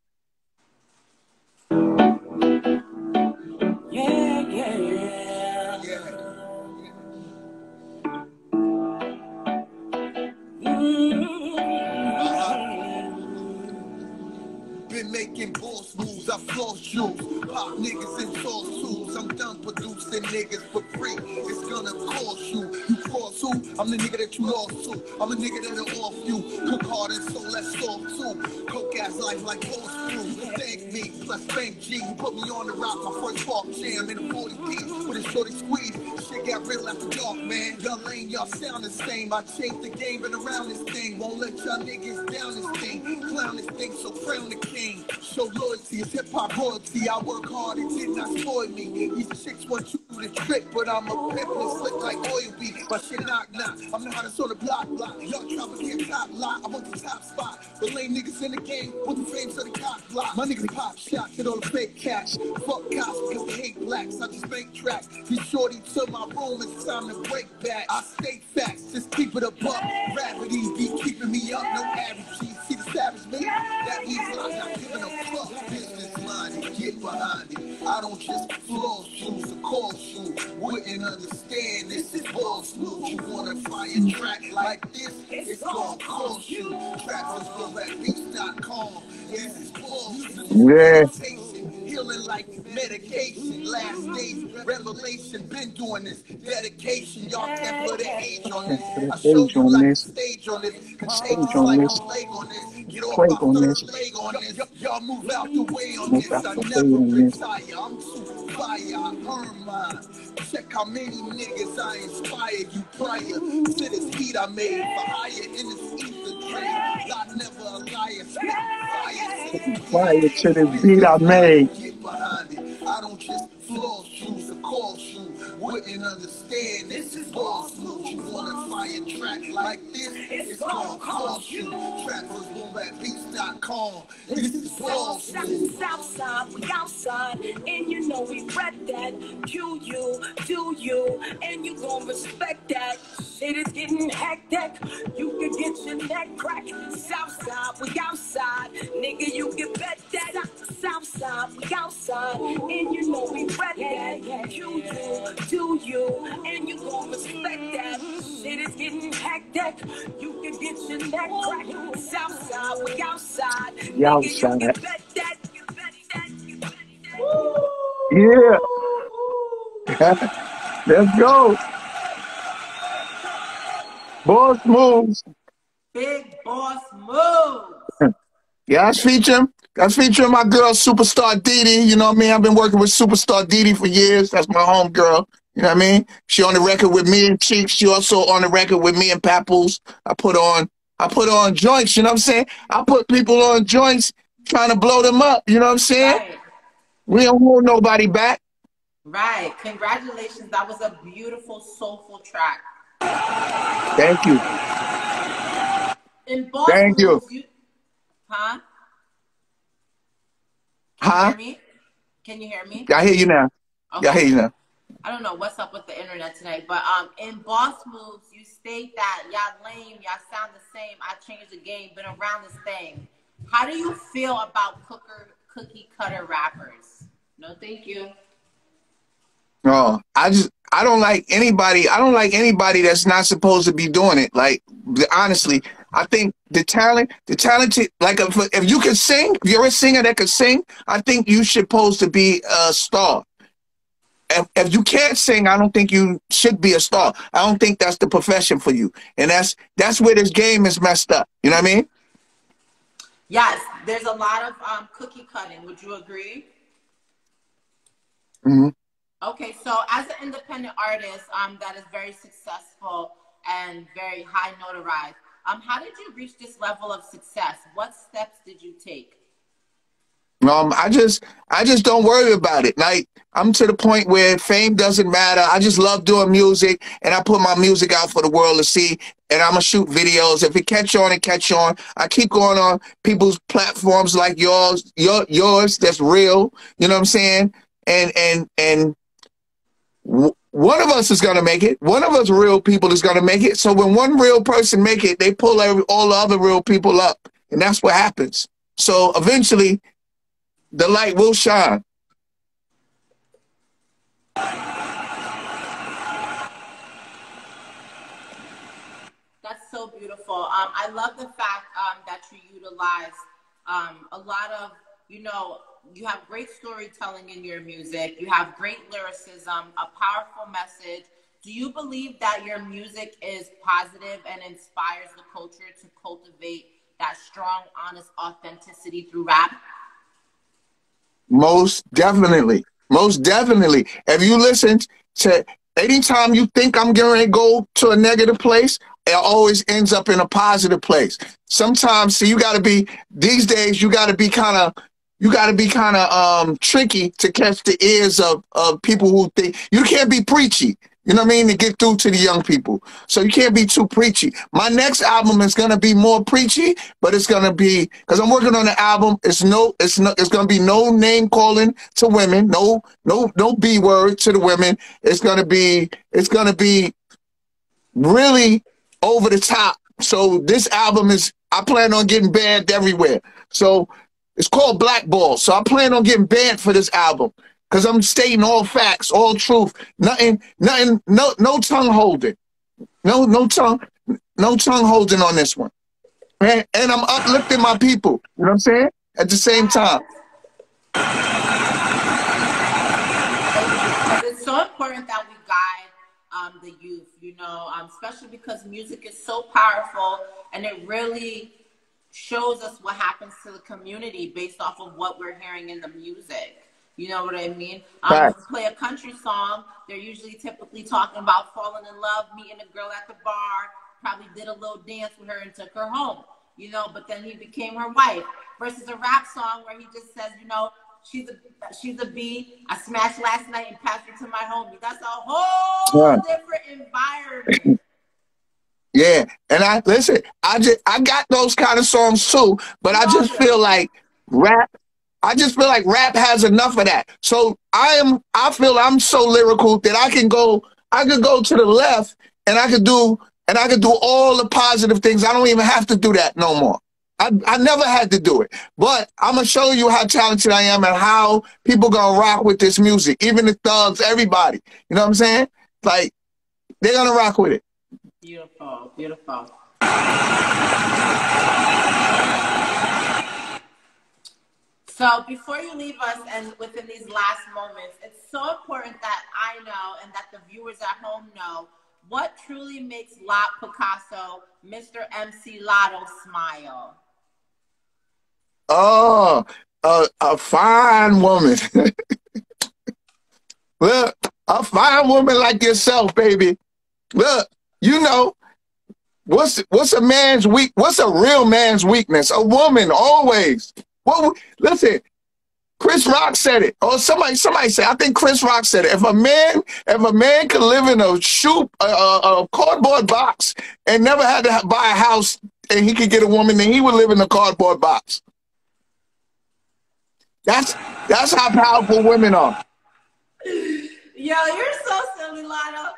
Pop niggas in sauce tools. I'm done producing niggas for free. It's gonna cost you. You cross who? I'm the nigga that you lost to. I'm a nigga that'll off you. Cook hard and so let's talk too. Coke ass life like crew. Thank me, plus thank G. Put me on the rock, my first pop jam in a 40 piece with a shorty squeeze. Shit got real after dark, man. Y'all y'all sound the same. I changed the game, been around this thing. Won't let y'all niggas down this thing. Clown this thing, so crown the king. Show loyalty, it's hip hop royalty. I work hard, it did not spoil me. These chicks want you to trick, but I'm a pimp and slick like oil beat. My shit knock knock. I'm the hottest on the block block. Y'all to get top lock. I'm the top spot. The lame niggas in the game with the frames of the cop block. My niggas pop shots, hit all the fake cash. Fuck cops because they hate blacks. I just make tracks. These shorty to my room, it's time to break back. I state facts, just keep it a buck. Gravity be keeping me up, no average. See the savage me? That means I'm not giving a fuck. Business minded, get behind it. I don't just floor shoes or call shoes. Wouldn't understand this is ball smooth. You wanna fire track like this? It's gonna cost you. Trappers go at beats.com. This is ball Yeah. Healing like medication. Last days, revelation. Been doing this. Dedication. Y'all can't put an age on this. I showed you like a stage on this. Contagious on like this. a leg on this. Get off my third leg on this. Y'all move out the way on this. I never retire. I'm too fire. I earn mine. Check how many niggas I inspired you prior to this heat I made for hire in this ether train. I never a liar. Spit fire to this Fire to the beat I made. Wouldn't this is smooth. You wanna fire track like this? It's gonna cost you. Trappers boom at beats.com. This is ball smooth. Southside, we outside, and you know we rep that. Do you, do you, and you gon' respect that. Shit is getting hectic. You can get your neck cracked. Southside, we outside, nigga. You can bet that. Southside, we outside, and you know we rep that. Q you, do you, and you gon' respect that. Shit is getting hectic. You can get your neck cracked. Southside, we outside. You outside. can bet that. You bet that. You bet that. Yeah. Let's go. Boss moves. Big boss moves. Yeah, that's featuring. That's featuring my girl Superstar Didi. You know what I mean? I've been working with Superstar Didi for years. That's my home girl. You know what I mean? She on the record with me and Chief. She also on the record with me and Papoose. I put on I put on joints, you know what I'm saying? I put people on joints trying to blow them up, you know what I'm saying? Right. We don't hold nobody back. Right. Congratulations. That was a beautiful, soulful track. Thank you. In boss Thank you. you. Huh? Can Huh? you hear me? Can you hear me? I hear you now. Yeah, I hear you now. I don't know what's up with the internet tonight, but um, in Boss Moves, you state that y'all lame, y'all sound the same. I changed the game, been around this thing. How do you feel about cooker cookie cutter rappers? No, thank you. No, I just I don't like anybody. I don't like anybody that's not supposed to be doing it. Like honestly, I think the talent, the talented, like if, if you can sing, if you're a singer that can sing, I think you should supposed to be a star. If, if you can't sing, I don't think you should be a star. I don't think that's the profession for you, and that's that's where this game is messed up. You know what I mean? Yes, there's a lot of um, cookie cutting. Would you agree? hmm Okay, so as an independent artist um, that is very successful and very high notarized, um, how did you reach this level of success? What steps did you take? Um, I just, I just don't worry about it. Like I'm to the point where fame doesn't matter. I just love doing music, and I put my music out for the world to see. And I'm gonna shoot videos. If it catch on, it catch on. I keep going on people's platforms like yours, your yours. That's real. You know what I'm saying? And and and one of us is gonna make it. One of us real people is gonna make it. So when one real person make it, they pull every, all the other real people up, and that's what happens. So eventually, the light will shine. That's so beautiful. Um, I love the fact um, that you utilize um, a lot of, you know, you have great storytelling in your music. You have great lyricism, a powerful message. Do you believe that your music is positive and inspires the culture to cultivate that strong, honest authenticity through rap? Most definitely. Most definitely. If you listen to anytime you think I'm going to go to a negative place, it always ends up in a positive place. Sometimes, see, you got to be, these days, you got to be kind of, you got to be kind of um, tricky to catch the ears of, of people who think, you can't be preachy. You know what I mean? To get through to the young people. So you can't be too preachy. My next album is gonna be more preachy, but it's gonna be because I'm working on the album. It's no, it's no, it's gonna be no name calling to women, no, no, no B word to the women. It's gonna be, it's gonna be really over the top. So this album is, I plan on getting banned everywhere. So it's called Blackball. So I plan on getting banned for this album because I'm stating all facts, all truth. Nothing, nothing, no, no tongue holding. No, no tongue, no tongue holding on this one. And, and I'm uplifting my people. You know what I'm saying? At the same time. It's so important that we guide um, the youth, you know, um, especially because music is so powerful and it really shows us what happens to the community based off of what we're hearing in the music. You know what I mean? Um, play a country song, they're usually typically talking about falling in love, meeting a girl at the bar, probably did a little dance with her and took her home. You know, but then he became her wife. Versus a rap song where he just says, you know, she's a she's a B. I smashed last night and passed her to my homie. That's a whole yeah. different environment. Yeah, and I listen. I just I got those kind of songs too, but I just feel like rap. I just feel like rap has enough of that. So I am. I feel I'm so lyrical that I can go. I could go to the left, and I could do, and I could do all the positive things. I don't even have to do that no more. I, I never had to do it, but I'm gonna show you how talented I am and how people gonna rock with this music. Even the thugs, everybody. You know what I'm saying? Like they're gonna rock with it. Beautiful, beautiful. So before you leave us and within these last moments, it's so important that I know and that the viewers at home know what truly makes Lot Pacosso, Mr. MC Lotto, smile. Oh, a, a fine woman. Look, a fine woman like yourself, baby. Look, you know, what's what's a man's weak? What's a real man's weakness? A woman always. What? Listen, Chris Rock said it, or somebody somebody said. I think Chris Rock said it. If a man, if a man could live in a shoe, a, a cardboard box, and never had to buy a house, and he could get a woman, then he would live in a cardboard box. That's that's how powerful women are. Yo, you're so silly, Lana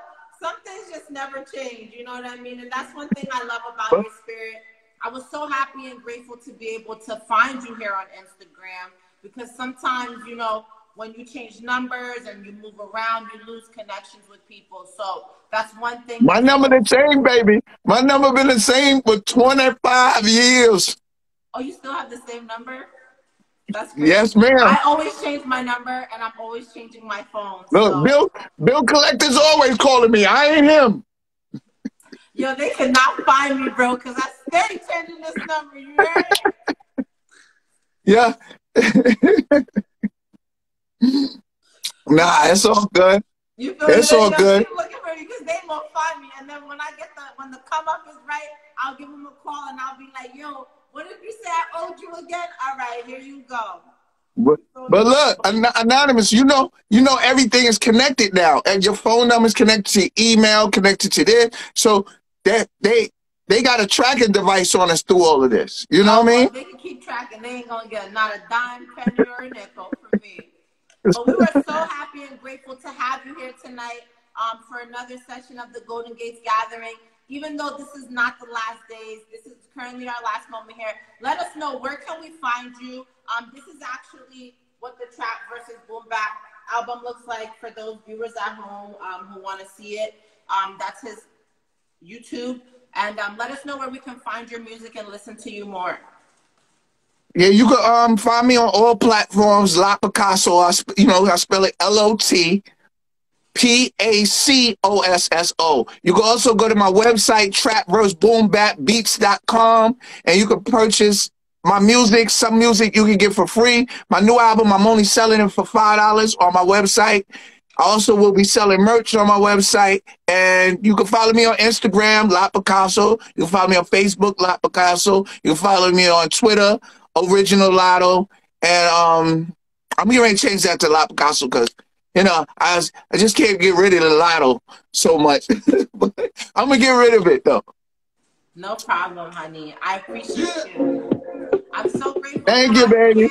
some things just never change. You know what I mean? And that's one thing I love about your spirit. I was so happy and grateful to be able to find you here on Instagram because sometimes, you know, when you change numbers and you move around, you lose connections with people. So that's one thing. My number the same, baby. My number been the same for 25 years. Oh, you still have the same number? That's crazy. Yes, ma'am. I always change my number and I'm always changing my phone. Look, so. Bill Bill Collector's always calling me. I ain't him. Yo, they cannot find me, bro, because I stay changing this number. You heard? yeah. nah, it's all good. You feel it's all good. Keep looking for me because they won't find me, and then when I get the when the come up is right, I'll give them a call and I'll be like, "Yo, what if you say I owed you again? All right, here you go. But, but look, anonymous, you know, you know everything is connected now, and your phone number is connected to email, connected to this. So that they they got a tracking device on us through all of this. You know what I mean? They can keep tracking. They ain't gonna get not a dime, penny, or a nickel from me. But we were so happy and grateful to have you here tonight um, for another session of the Golden Gates Gathering even though this is not the last days, this is currently our last moment here. Let us know where can we find you. Um, this is actually what the Trap versus Boom Bap album looks like for those viewers at home um, who want to see it. Um, that's his YouTube, and um, let us know where we can find your music and listen to you more. Yeah, you can um find me on all platforms. Lot Pacosso, I you know I spell it L O T P A C O S S O. You can also go to my website, trapverseboombapbeats.com, and you can purchase my music, some music you can get for free. My new album, I'm only selling it for $5 on my website. I also will be selling merch on my website. And you can follow me on Instagram, Lot Pacosso. You can follow me on Facebook, Lot Pacosso. You can follow me on Twitter, Original Latto. And um, I'm going to change that to Lot Pacosso because you know, I was, I just can't get rid of the lotto so much. I'm gonna get rid of it though. No problem, honey. I appreciate you. I'm so grateful. Thank you, baby. And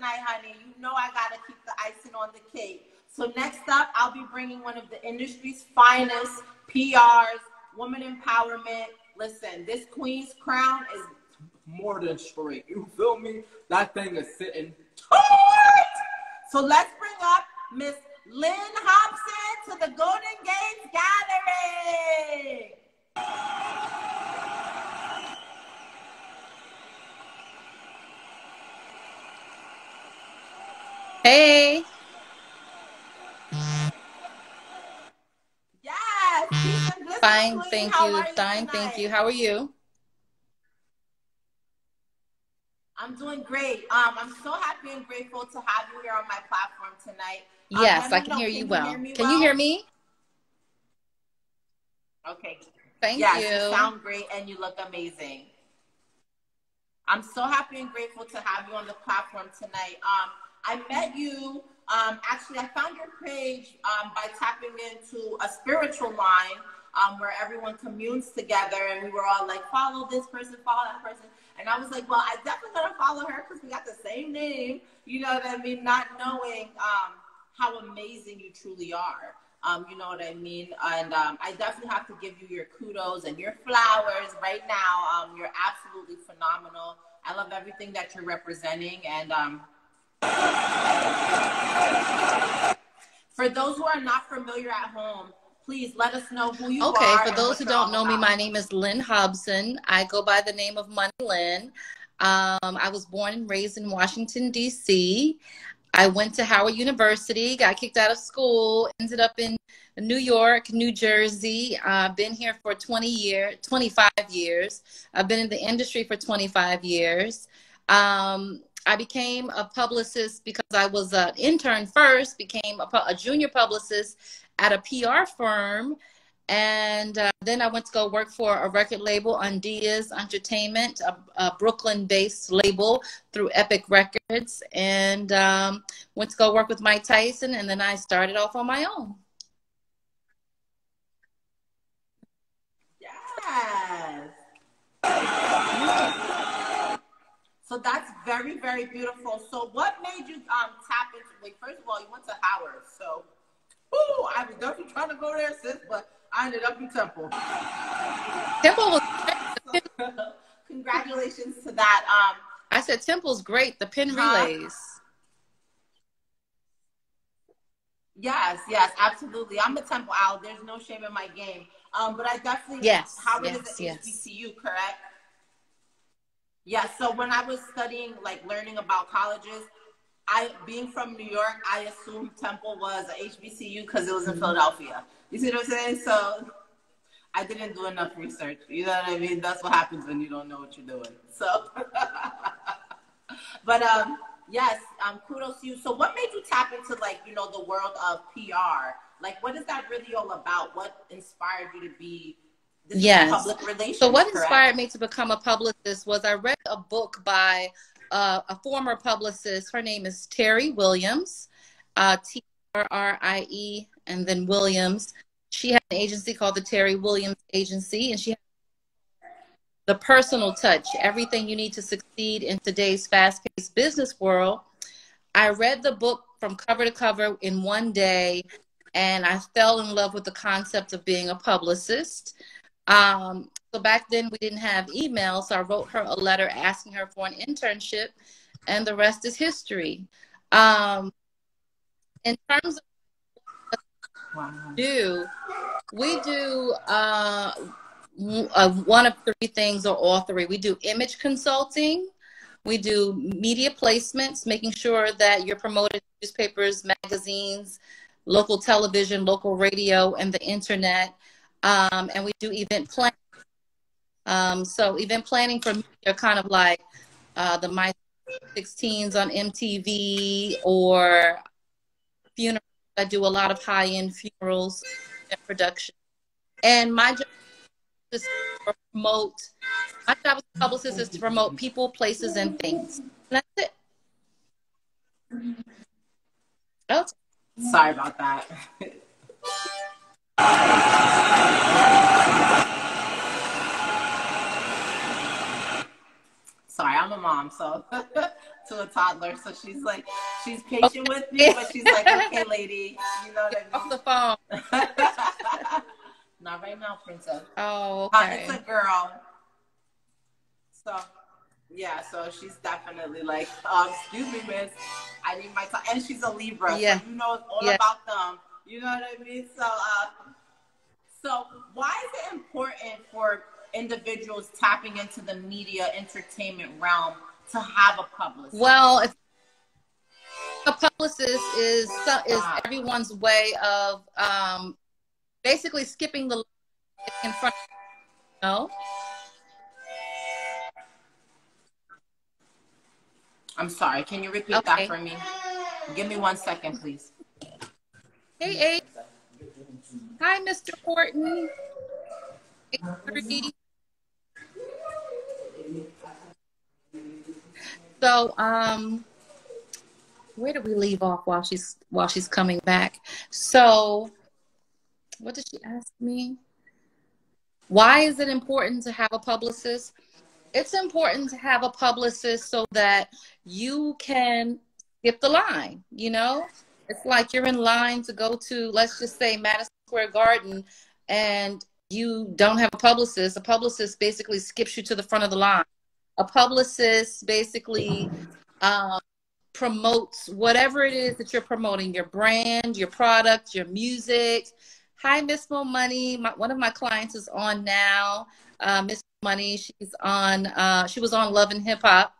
tonight, honey. You know I gotta keep the icing on the cake. So next up, I'll be bringing one of the industry's finest PRs, woman empowerment. Listen, this queen's crown is more than straight. You feel me? That thing is sitting. tight. So let's bring up Miss Lynn Hobson to the Golden Gates Gathering. Hey, Yes, peace and blessings, fine, thank How you. Fine, thank you. How are you? I'm doing great. Um, I'm so happy and grateful to have you here on my platform tonight. Um, Yes, let I me can know, hear you can well. hear me Can you hear me? Okay. Thank yes, you. you sound great and you look amazing. I'm so happy and grateful to have you on the platform tonight. Um, I met you. Um, actually, I found your page um, by tapping into a spiritual line um, where everyone communes together, and we were all like, "Follow this person, follow that person." And I was like, "Well, I definitely gonna follow her because we got the same name." You know what I mean? Not knowing um, how amazing you truly are. Um, you know what I mean? And um, I definitely have to give you your kudos and your flowers right now. Um, you're absolutely phenomenal. I love everything that you're representing. And um, for those who are not familiar at home, please let us know who you Okay, are. Okay, for those who don't know me, my name is Lynn Hobson. I go by the name of Money Lynn. Um, I was born and raised in Washington, D.C. I went to Howard University, got kicked out of school, ended up in New York, New Jersey. I've been here for 20 years, 25 years. I've been in the industry for 25 years. Um, I became a publicist because I was an intern first, became a, a junior publicist at a PR firm. And uh, then I went to go work for a record label, Undeas Entertainment, a, a Brooklyn based label through Epic Records. And um, went to go work with Mike Tyson. And then I started off on my own. Yes. So that's very, very beautiful. So what made you um tap into wait, first of all, you went to Howard. So ooh, I was definitely trying to go there sis, but I ended up in Temple. Temple was, Congratulations to that. Um I said, Temple's great. The Penn Huh? relays. yes, yes, absolutely. I'm a Temple owl. There's no shame in my game. Um, but I definitely Yes, Howard yes, is an yes. HBCU, correct? Yeah, so when I was studying, like learning about colleges, I being from New York, I assumed Temple was a HBCU because it was Mm-hmm. in Philadelphia. You see what I'm saying? So I didn't do enough research. You know what I mean? That's what happens when you don't know what you're doing. So, but um, yes, um, kudos to you. So, what made you tap into like you know the world of PR? Like, what is that really all about? What inspired you to be? This is Yes. public relations. So what correct? inspired me to become a publicist was I read a book by uh, a former publicist. Her name is Terrie Williams, uh, T R R I E, and then Williams. She had an agency called the Terrie Williams Agency, and she had the personal touch, everything you need to succeed in today's fast-paced business world. I read the book from cover to cover in one day, and I fell in love with the concept of being a publicist. Um, so back then we didn't have email, so I wrote her a letter asking her for an internship, and the rest is history. Um, in terms of do, we do uh, uh, one of three things or all three. We do image consulting, We do media placements, making sure that you're promoted newspapers, magazines, local television, local radio, and the internet. Um, and we do event planning. Um, so event planning for me are kind of like uh, the My 16s on MTV or funerals. I do a lot of high-end funerals and production. And my job is to promote, my job as a publicist is to promote people, places, and things. And that's it. Oh. Sorry about that. Sorry, I'm a mom, so to a toddler. So she's like, she's patient with me, but she's like, okay, lady, you know what I mean? Off the phone. Not right now, princess. Oh, okay. Uh, it's a girl. So, yeah, so she's definitely like, um, excuse me, miss, I need my time. And she's a Libra, yeah. so you know all yeah. about them. You know what I mean? So, uh, so why is it important for individuals tapping into the media entertainment realm to have a publicist? Well, if a publicist is is everyone's way of um, basically skipping the in front. of No. I'm sorry. Can you repeat okay. that for me? Give me one second, please. Hey, hey. Hi, Mr. Horton. So, um, where did we leave off while she's while she's coming back? So, what did she ask me? Why is it important to have a publicist? It's important to have a publicist so that you can skip the line, you know? It's like you're in line to go to, let's just say, Madison Square Garden, and you don't have a publicist. A publicist basically skips you to the front of the line. A publicist basically um, promotes whatever it is that you're promoting your brand, your product, your music, Hi, Miss Mo Money. My, one of my clients is on now. Uh, Miss Money. She's on. Uh, she was on Love and Hip Hop,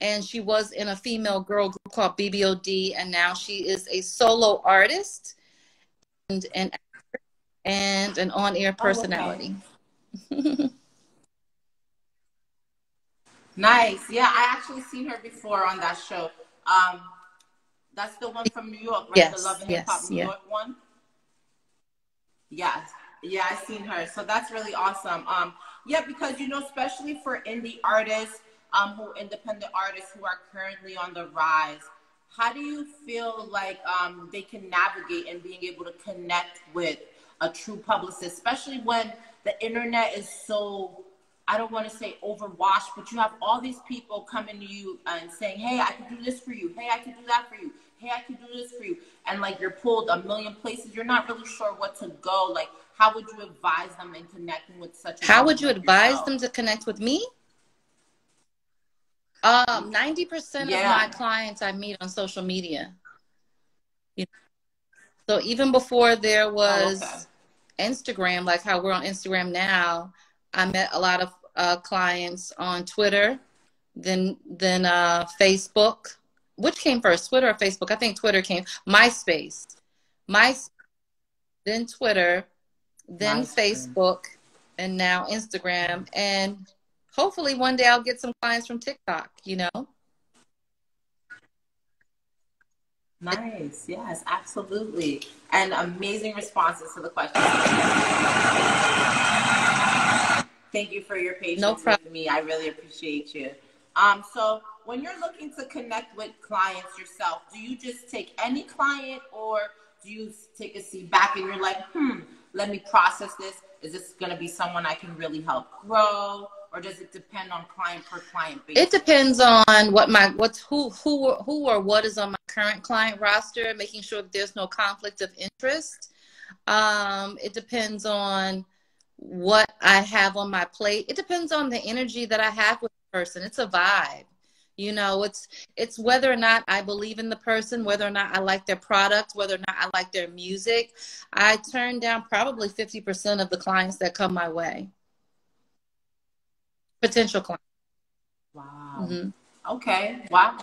and she was in a female girl group called BBOD, and now she is a solo artist and an and an on-air personality. Oh, okay. nice. Yeah, I actually seen her before on that show. Um, that's the one from New York, right? Yes, the Love and Hip Hop New yeah. York one. Yes. Yeah, I seen her. So that's really awesome. Um, yeah, because you know, especially for indie artists, um, who independent artists who are currently on the rise, how do you feel like um, they can navigate and being able to connect with a true publicist, especially when the internet is so I don't want to say overwashed, but you have all these people coming to you and saying, "Hey, I can do this for you. Hey, I can do that for you hey, I can do this for you. And like you're pulled a million places, you're not really sure what to go. Like, how would you advise them in connecting with such a How would you advise yourself? them to connect with me? Um, 90% yeah. of my clients I meet on social media. So even before there was oh, okay. Instagram, like how we're on Instagram now, I met a lot of uh, clients on Twitter, then then uh, Facebook, which came first, Twitter or Facebook? I think Twitter came. MySpace, my, then Twitter, then Facebook, and now Instagram, and hopefully one day I'll get some clients from TikTok. You know. Nice. Yes, absolutely. And amazing responses to the questions. Thank you for your patience no with me. I really appreciate you. Um, so when you're looking to connect with clients yourself, do you just take any client or do you take a seat back and you're like, hmm, let me process this? Is this going to be someone I can really help grow? Or does it depend on client per client basis? It depends on what my what's who who who or what is on my current client roster, making sure that there's no conflict of interest. Um, it depends on what I have on my plate. It depends on the energy that I have with the person. It's a vibe. You know, it's it's whether or not I believe in the person, whether or not I like their product, whether or not I like their music. I turn down probably 50% of the clients that come my way. Potential clients. Wow. Mm-hmm. Okay. Wow.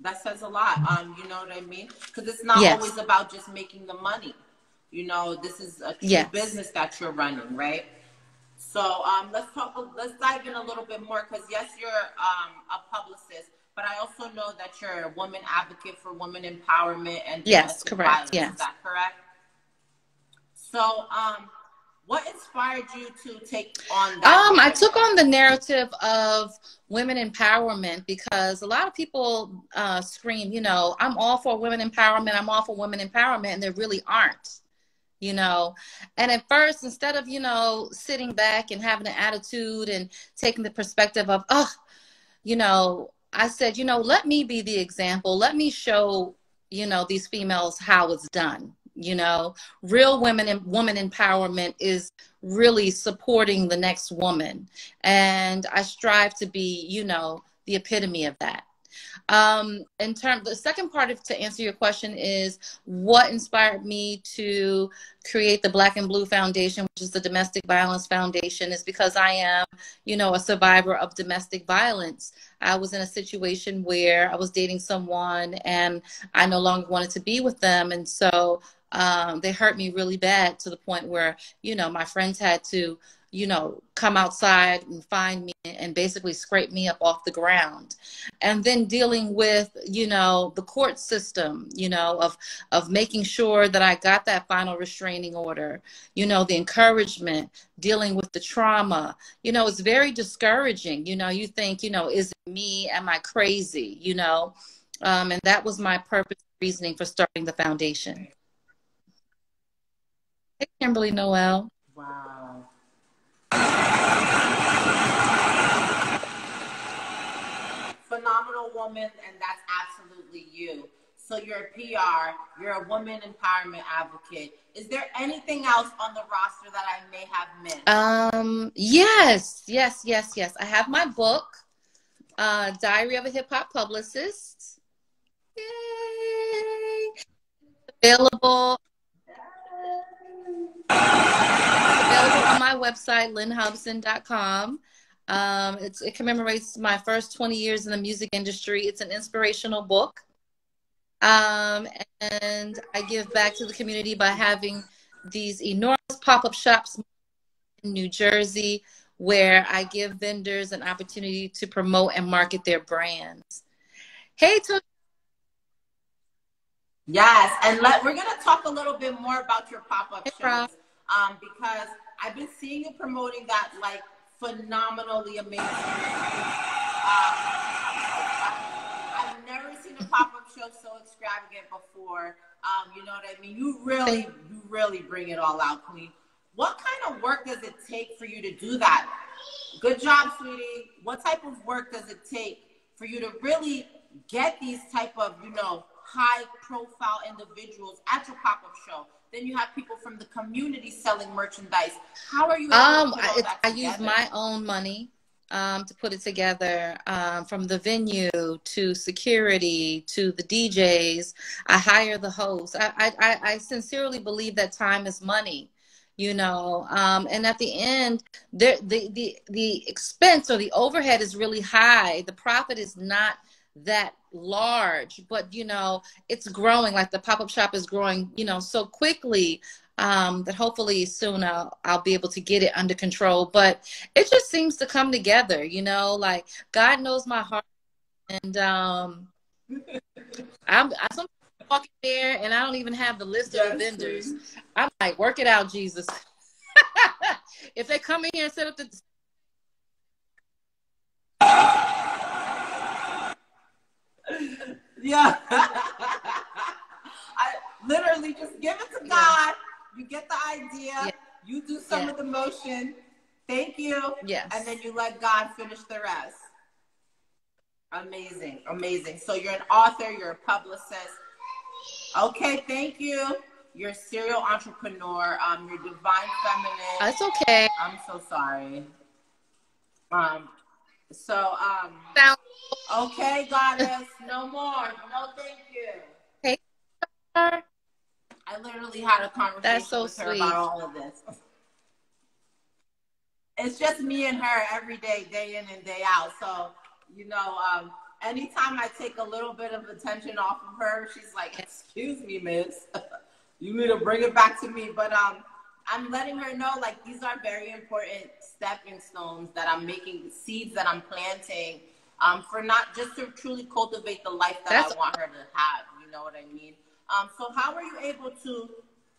That says a lot. Um, you know what I mean? Because it's not Yes. always about just making the money. You know, this is a true Yes. business that you're running, right? So um, let's talk. Let's dive in a little bit more because yes, you're um, a publicist, but I also know that you're a woman advocate for women empowerment and Yes, correct. violence. Yes. Is that correct? So, um, what inspired you to take on that? Um, I took on the narrative of women empowerment because a lot of people uh, scream, you know, I'm all for women empowerment, I'm all for women empowerment, and they really aren't, you know. And at first, instead of, you know, sitting back and having an attitude and taking the perspective of, oh, you know, I said, you know, let me be the example. Let me show, you know, these females how it's done. You know, real women and woman empowerment is really supporting the next woman. And I strive to be, you know, the epitome of that. Um, in terms, the second part of to answer your question is what inspired me to create the Black and Blue Foundation, which is the Domestic Violence Foundation, is because I am, you know, a survivor of domestic violence. I was in a situation where I was dating someone and I no longer wanted to be with them, and so um, they hurt me really bad to the point where, you know, my friends had to you know, come outside and find me and basically scrape me up off the ground. And then dealing with, you know, the court system, you know, of of making sure that I got that final restraining order, you know, the encouragement, dealing with the trauma. You know, it's very discouraging. You know, you think, you know, is it me? Am I crazy? You know? Um, and that was my purpose reasoning for starting the foundation. Hey, Kimberly Noel. Wow. Phenomenal woman, and that's absolutely you. So you're a PR, you're a woman empowerment advocate. Is there anything else on the roster that I may have missed? Um, yes, yes, yes, yes. I have my book, uh, Diary of a Hip Hop Publicist. Yay! Available. Available on my website, lynnhobson.com. Um, it's, it commemorates my first 20 years in the music industry. It's an inspirational book. Um, and I give back to the community by having these enormous pop up shops in New Jersey where I give vendors an opportunity to promote and market their brands. Hey, Took. Yes, and let we're gonna talk a little bit more about your pop-up Hey, shows. Um, because I've been seeing you promoting that like phenomenally amazing. Um, I've never seen a pop-up show so extravagant before. Um, you know what I mean? You really, you really bring it all out, Queen. What kind of work does it take for you to do that? Good job, sweetie. What type of work does it take for you to really get these type of, you know, high profile individuals at your pop-up show? Then you have people from the community selling merchandise. How are you Um, to put all I, I use my own money um, to put it together, um, from the venue to security to the DJs. I hire the host. I, I, I- I sincerely believe that time is money. You know, um, and at the end, the the the expense or the overhead is really high. The profit is not that large, but you know, it's growing. Like the pop up shop is growing, you know, so quickly um, that hopefully soon I'll, I'll be able to get it under control. But it just seems to come together, you know, like God knows my heart. And um, I'm, I sometimes walk in there and I don't even have the list of Yes, vendors. I'm like, work it out, Jesus. if they come in here and set up the Yeah. I literally just give it to God. You get the idea. Yeah. You do some Yeah. of the motion. Thank you. Yes. And then you let God finish the rest. Amazing. Amazing. So you're an author, you're a publicist. Okay, thank you. You're a serial entrepreneur. Um, you're divine feminine. That's okay. I'm so sorry. Um, so um Okay, goddess, no more. No, thank you. her. I literally had a conversation That's so with her sweet. about all of this. It's just me and her every day, day in and day out. So, you know, um, anytime I take a little bit of attention off of her, she's like, "Excuse me, miss, you need to bring it back to me." But um, I'm letting her know like these are very important stepping stones that I'm making, seeds that I'm planting, um, for not just to truly cultivate the life that That's I want her to have. You know what I mean? Um, so how are you able to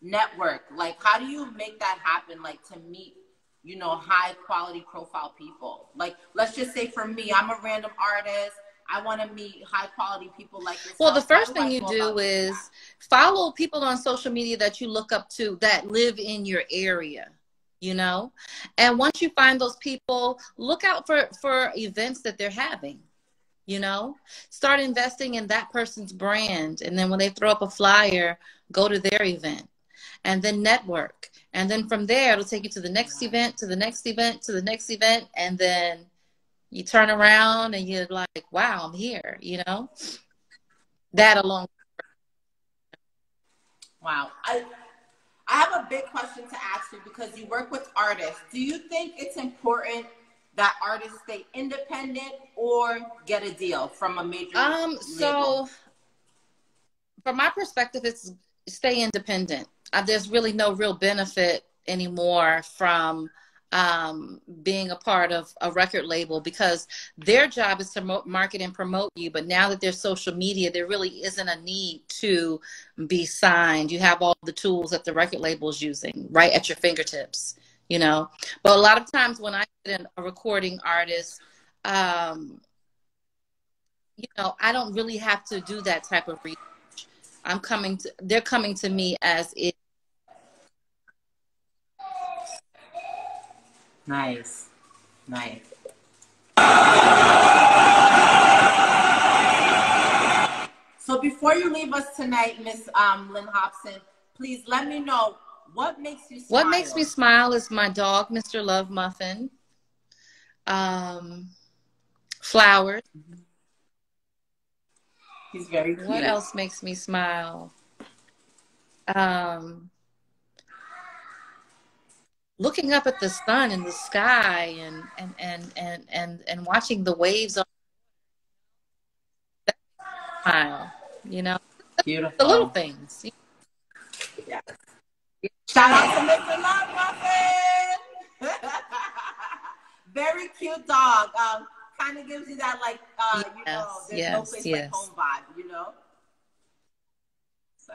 network? Like, how do you make that happen? Like to meet you know, high quality profile people. Like, let's just say for me, I'm a random artist. I want to meet high quality people like yourself. Well, the first thing you do is follow people on social media that you look up to that live in your area you know? And once you find those people look out for for events that they're having you know? Start investing in that person's brand and then when they throw up a flyer go to their event and then network. And then from there it'll take you to the next event to the next event to the next event and then you turn around and you're like, wow, I'm here, you know? That alone. Wow. I I have a big question to ask you because you work with artists. Do you think it's important that artists stay independent or get a deal from a major Um so from my perspective it's stay independent. Uh, there's really no real benefit anymore from um, being a part of a record label because their job is to market and promote you. But now that there's social media, there really isn't a need to be signed. You have all the tools that the record label is using right at your fingertips, you know. But a lot of times when I get a recording artist, um, you know, I don't really have to do that type of research. I'm coming to, they're coming to me as it Nice. Nice. So before you leave us tonight, Miss um, Lynn Hobson, please let me know what makes you smile. What makes me smile is my dog, Mr. Love Muffin. Um, flowers. He's very cute. What else makes me smile? Um, looking up at the sun and the sky and and and and and, and watching the waves on the smile you know? Beautiful the little things. Yeah. shout out to mr love muffin. Very cute dog. Um kind of gives you that like uh yes, you know there's yes, no place yes. like home vibe you know? So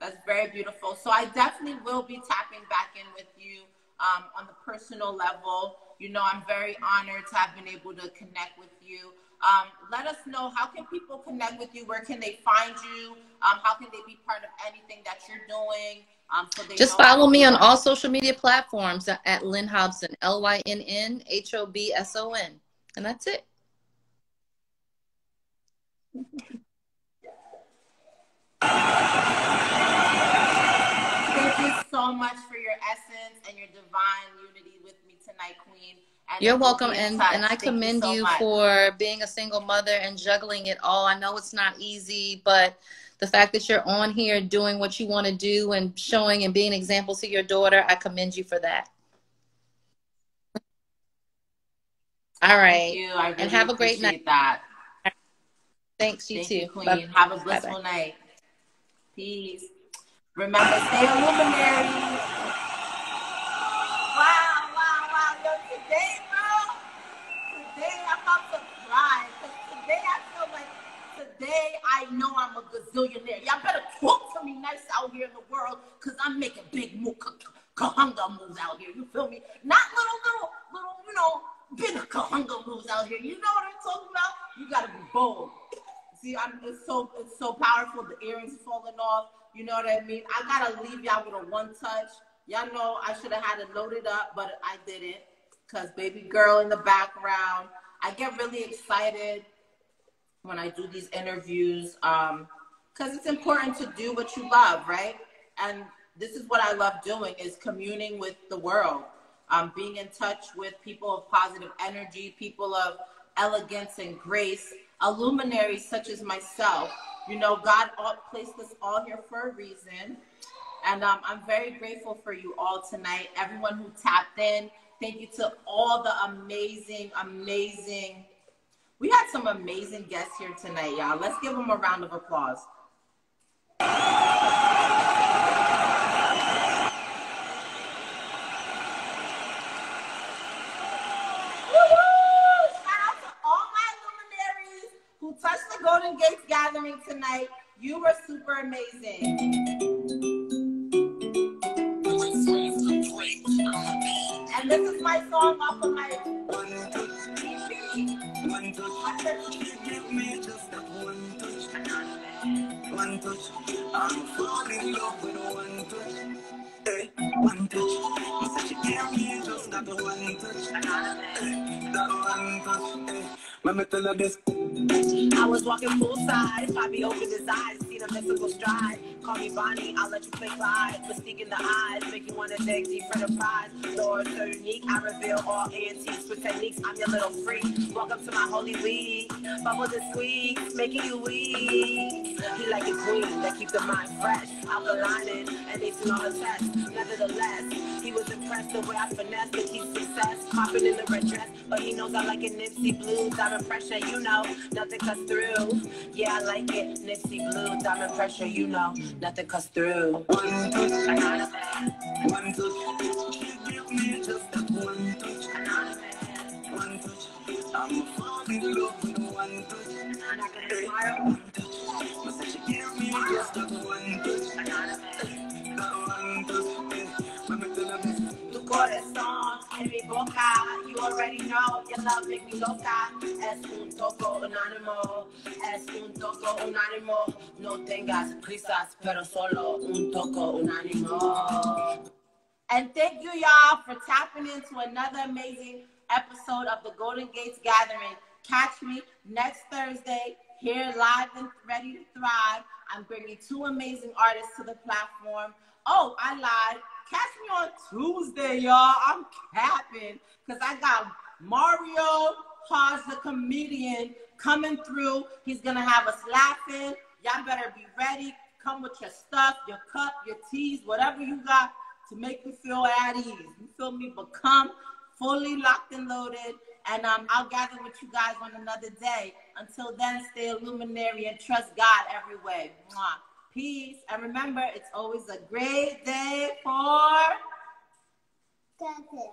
that's very beautiful. So i definitely will be tapping back in with you um, on the personal level. You know, I'm very honored to have been able to connect with you. Um, let us know how can people connect with you? Where can they find you? Um, how can they be part of anything that you're doing? Um, so Just follow me on all social media platforms at Lynn Hobson, L Y N N H O B S O N. And that's it. Thank you so much for your essence and your divine unity with me tonight, Queen. And You're welcome, and and I commend you, so you for being a single mother and juggling it all. I know it's not easy, but the fact that you're on here doing what you want to do and showing and being an example to your daughter, I commend you for that. All right, really and have a great night. That. Thanks, you Thank too. You, Queen. Have a blissful Bye-bye. night. Peace. Remember, stay a luminary. Wow, wow, wow. Yo, today, bro, today I'm about. Because today I feel like, today I know I'm a gazillionaire. Y'all better talk to me nice out here in the world because I'm making big kahunga moves out here. You feel me? Not little, little, little, you know, big kahunga moves out here. You know what I'm talking about? You got to be bold. See, I'm, it's so it's so powerful. The earrings falling off. You know what I mean? I gotta leave y'all with a one touch. Y'all know I should have had it loaded up, but I didn't. Cause baby girl in the background. I get really excited when I do these interviews. Um, cause it's important to do what you love, right? And this is what I love doing is communing with the world. Um, being in touch with people of positive energy, people of elegance and grace, a luminaries such as myself you know, God placed us all here for a reason. And um, I'm very grateful for you all tonight, everyone who tapped in. Thank you to all the amazing, amazing We had some amazing guests here tonight, y'all. Let's give them a round of applause. Woo-hoo! Shout out to all my luminaries who touched the Golden Gathering tonight. You were super amazing. And this is my song off of my One touch, give me just that one touch. One touch, I'm falling in love with one touch. Hey, one touch. You said you gave me just that one touch. Hey, that one touch. Hey, let me tell you this. I was walking poolside, Bobby opened his eyes, seen a mystical stride. Call me Bonnie, I'll let you play Clyde. Mystique in the eyes, make you wanna dig deep for the prize. Lord, so unique, I reveal all antiques with techniques. I'm your little freak. Welcome to my holy week. Bubbles and squeaks, making you weak. He like a queen that keep the mind fresh, alkalining, and they seen all the tests. Nevertheless, he was impressed the way I finesse to keep success. Popping in the red dress, but he knows I like it Nipsey Blue, diamond pressure, you know, nothing cuts through. Yeah, I like it, Nipsey Blue, diamond pressure, you know, nothing cuts through. One touch, I got. One touch, you me just one touch. I got. One touch, I'm falling in love with one touch. One touch. Me just one. Boca, you already know your love make me loca. Es un toco es un toco. No tengas prisas, pero solo un toco. And thank you, y'all, for tapping into another amazing episode of the Golden Gates Gathering. Catch me next Thursday here live and ready to thrive. I'm bringing two amazing artists to the platform. Oh, I lied. Catch me on Tuesday, y'all. I'm capping because I got Mario Paz, the comedian, coming through. He's going to have us laughing. Y'all better be ready. Come with your stuff, your cup, your teas, whatever you got to make you feel at ease. You feel me? Become fully locked and loaded. And um, I'll gather with you guys on another day. Until then, stay a luminary and trust God everywhere. Mwah. Peace. And remember, it's always a great day for. That's it.